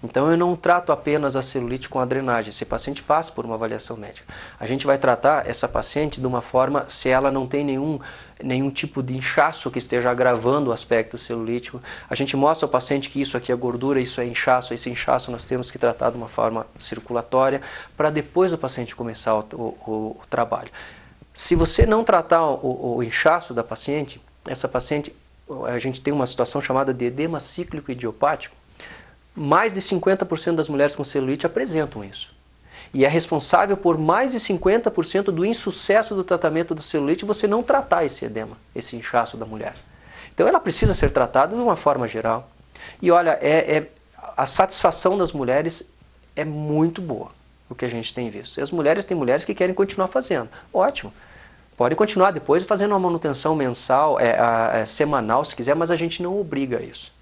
Então eu não trato apenas a celulite com a drenagem. Esse paciente passa por uma avaliação médica. A gente vai tratar essa paciente de uma forma se ela não tem nenhum, nenhum tipo de inchaço que esteja agravando o aspecto celulítico. A gente mostra ao paciente que isso aqui é gordura, isso é inchaço. Esse inchaço nós temos que tratar de uma forma circulatória para depois o paciente começar o, o, o, trabalho. Se você não tratar o, o inchaço da paciente, essa paciente a gente tem uma situação chamada de edema cíclico idiopático, mais de 50% das mulheres com celulite apresentam isso. E é responsável por mais de 50% do insucesso do tratamento da celulite você não tratar esse edema, esse inchaço da mulher. Então ela precisa ser tratada de uma forma geral. E olha, é, é a satisfação das mulheres é muito boa, o que a gente tem visto. E as mulheres têm mulheres que querem continuar fazendo. Ótimo. Pode continuar depois fazendo uma manutenção mensal, é, é, semanal, se quiser, mas a gente não obriga isso.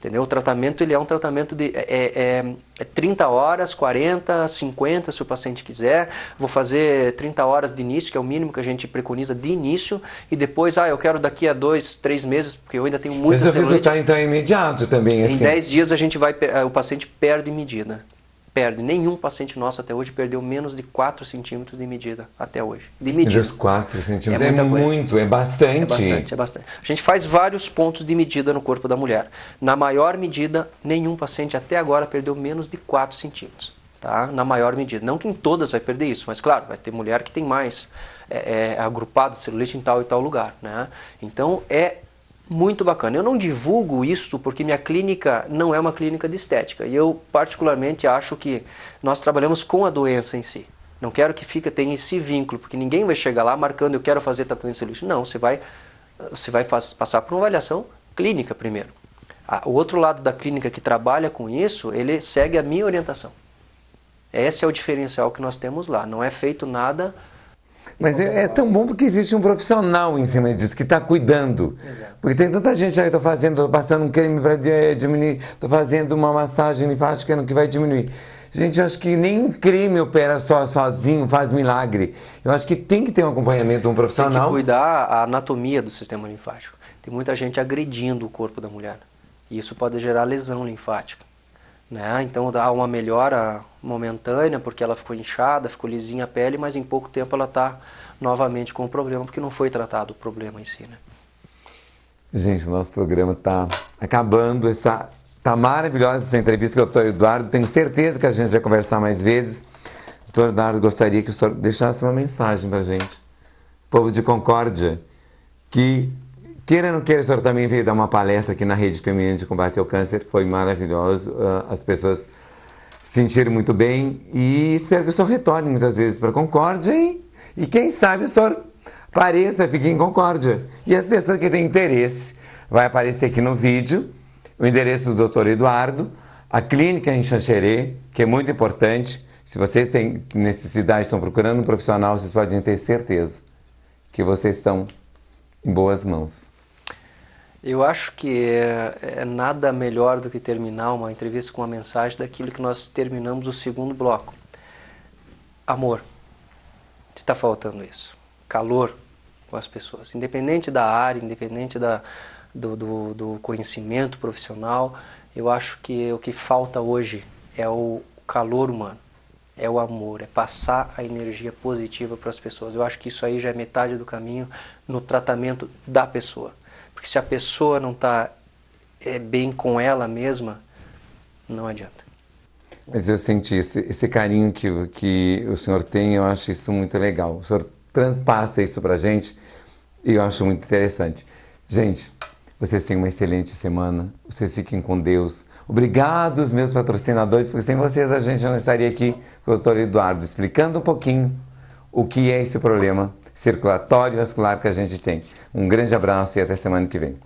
Entendeu? O tratamento ele é um tratamento de é, é, é 30 horas, 40, 50, se o paciente quiser. Vou fazer 30 horas de início, que é o mínimo que a gente preconiza de início, e depois, ah, eu quero daqui a dois, três meses, porque eu ainda tenho muita Mas o resultado então é imediato também, assim. Em 10 dias a gente vai, o paciente perde medida perde. Nenhum paciente nosso até hoje perdeu menos de 4 centímetros de medida até hoje. De medida. Menos 4 centímetros é, é muito, é bastante. É bastante, é bastante. A gente faz vários pontos de medida no corpo da mulher. Na maior medida, nenhum paciente até agora perdeu menos de 4 centímetros. Tá? Na maior medida. Não que em todas vai perder isso, mas claro, vai ter mulher que tem mais é, é, agrupado celulite em tal e tal lugar. Né? Então é muito bacana. Eu não divulgo isso porque minha clínica não é uma clínica de estética. E eu, particularmente, acho que nós trabalhamos com a doença em si. Não quero que fique, tenha esse vínculo, porque ninguém vai chegar lá marcando eu quero fazer tratamento de celulite. Não, você vai, você vai passar por uma avaliação clínica primeiro. o outro lado da clínica que trabalha com isso, ele segue a minha orientação. Esse é o diferencial que nós temos lá. Não é feito nada mas é, é, tão bom porque existe um profissional em cima disso que está cuidando. Exato. Porque tem tanta gente aí, estou fazendo, estou passando um creme para diminuir, estou fazendo uma massagem linfática que vai diminuir. Gente, eu acho que nem um creme opera só sozinho, faz milagre. Eu acho que tem que ter um acompanhamento de um profissional. Tem que cuidar a anatomia do sistema linfático. Tem muita gente agredindo o corpo da mulher. E isso pode gerar lesão linfática. Né? Então dá uma melhora momentânea porque ela ficou inchada, ficou lisinha a pele, mas em pouco tempo ela está novamente com o problema, porque não foi tratado o problema em si. Né? Gente, nosso programa está acabando. Essa, tá maravilhosa essa entrevista com o doutor Eduardo. Tenho certeza que a gente vai conversar mais vezes. Doutor Eduardo, gostaria que o senhor deixasse uma mensagem para gente. Povo de Concórdia, que queira ou não queira, o senhor também veio dar uma palestra aqui na Rede Feminina de Combate ao Câncer. Foi maravilhoso. Ah, as pessoas se sentiram muito bem e espero que o senhor retorne muitas vezes para Concórdia e, e quem sabe o senhor apareça, fique em Concórdia. E as pessoas que têm interesse, vai aparecer aqui no vídeo o endereço do doutor Eduardo, a clínica em Xanxerê, que é muito importante. Se vocês têm necessidade, estão procurando um profissional, vocês podem ter certeza que vocês estão em boas mãos. Eu acho que é, é, nada melhor do que terminar uma entrevista com uma mensagem daquilo que nós terminamos o segundo bloco. Amor. Está faltando isso. Calor com as pessoas. Independente da área, independente da, do, do, do conhecimento profissional, eu acho que o que falta hoje é o calor humano é o amor, é passar a energia positiva para as pessoas. Eu acho que isso aí já é metade do caminho no tratamento da pessoa. Porque se a pessoa não está é, bem com ela mesma, não adianta. Mas eu senti esse, esse carinho que, que o senhor tem, eu acho isso muito legal. O senhor transpassa isso para gente e eu acho muito interessante. Gente, vocês tenham uma excelente semana, vocês fiquem com Deus. Obrigado, meus patrocinadores, porque sem vocês a gente não estaria aqui com o doutor Eduardo explicando um pouquinho o que é esse problema circulatório vascular que a gente tem. Um grande abraço e até semana que vem.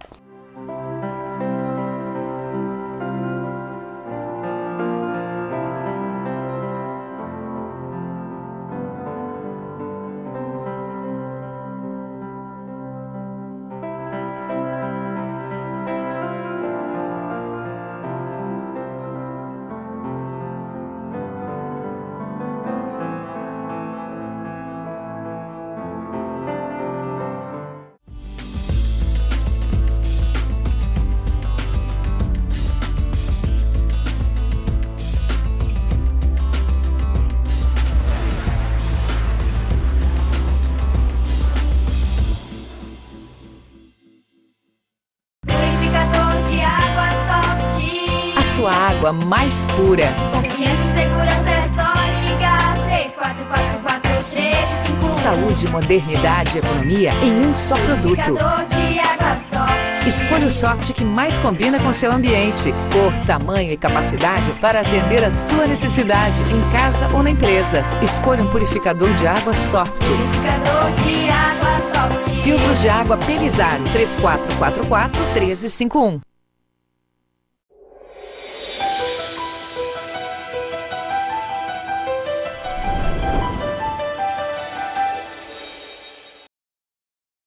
Combina com seu ambiente, cor, tamanho e capacidade para atender a sua necessidade em casa ou na empresa. Escolha um purificador de água soft. Purificador de água soft. Filtros de água Pelizar 3444 1351.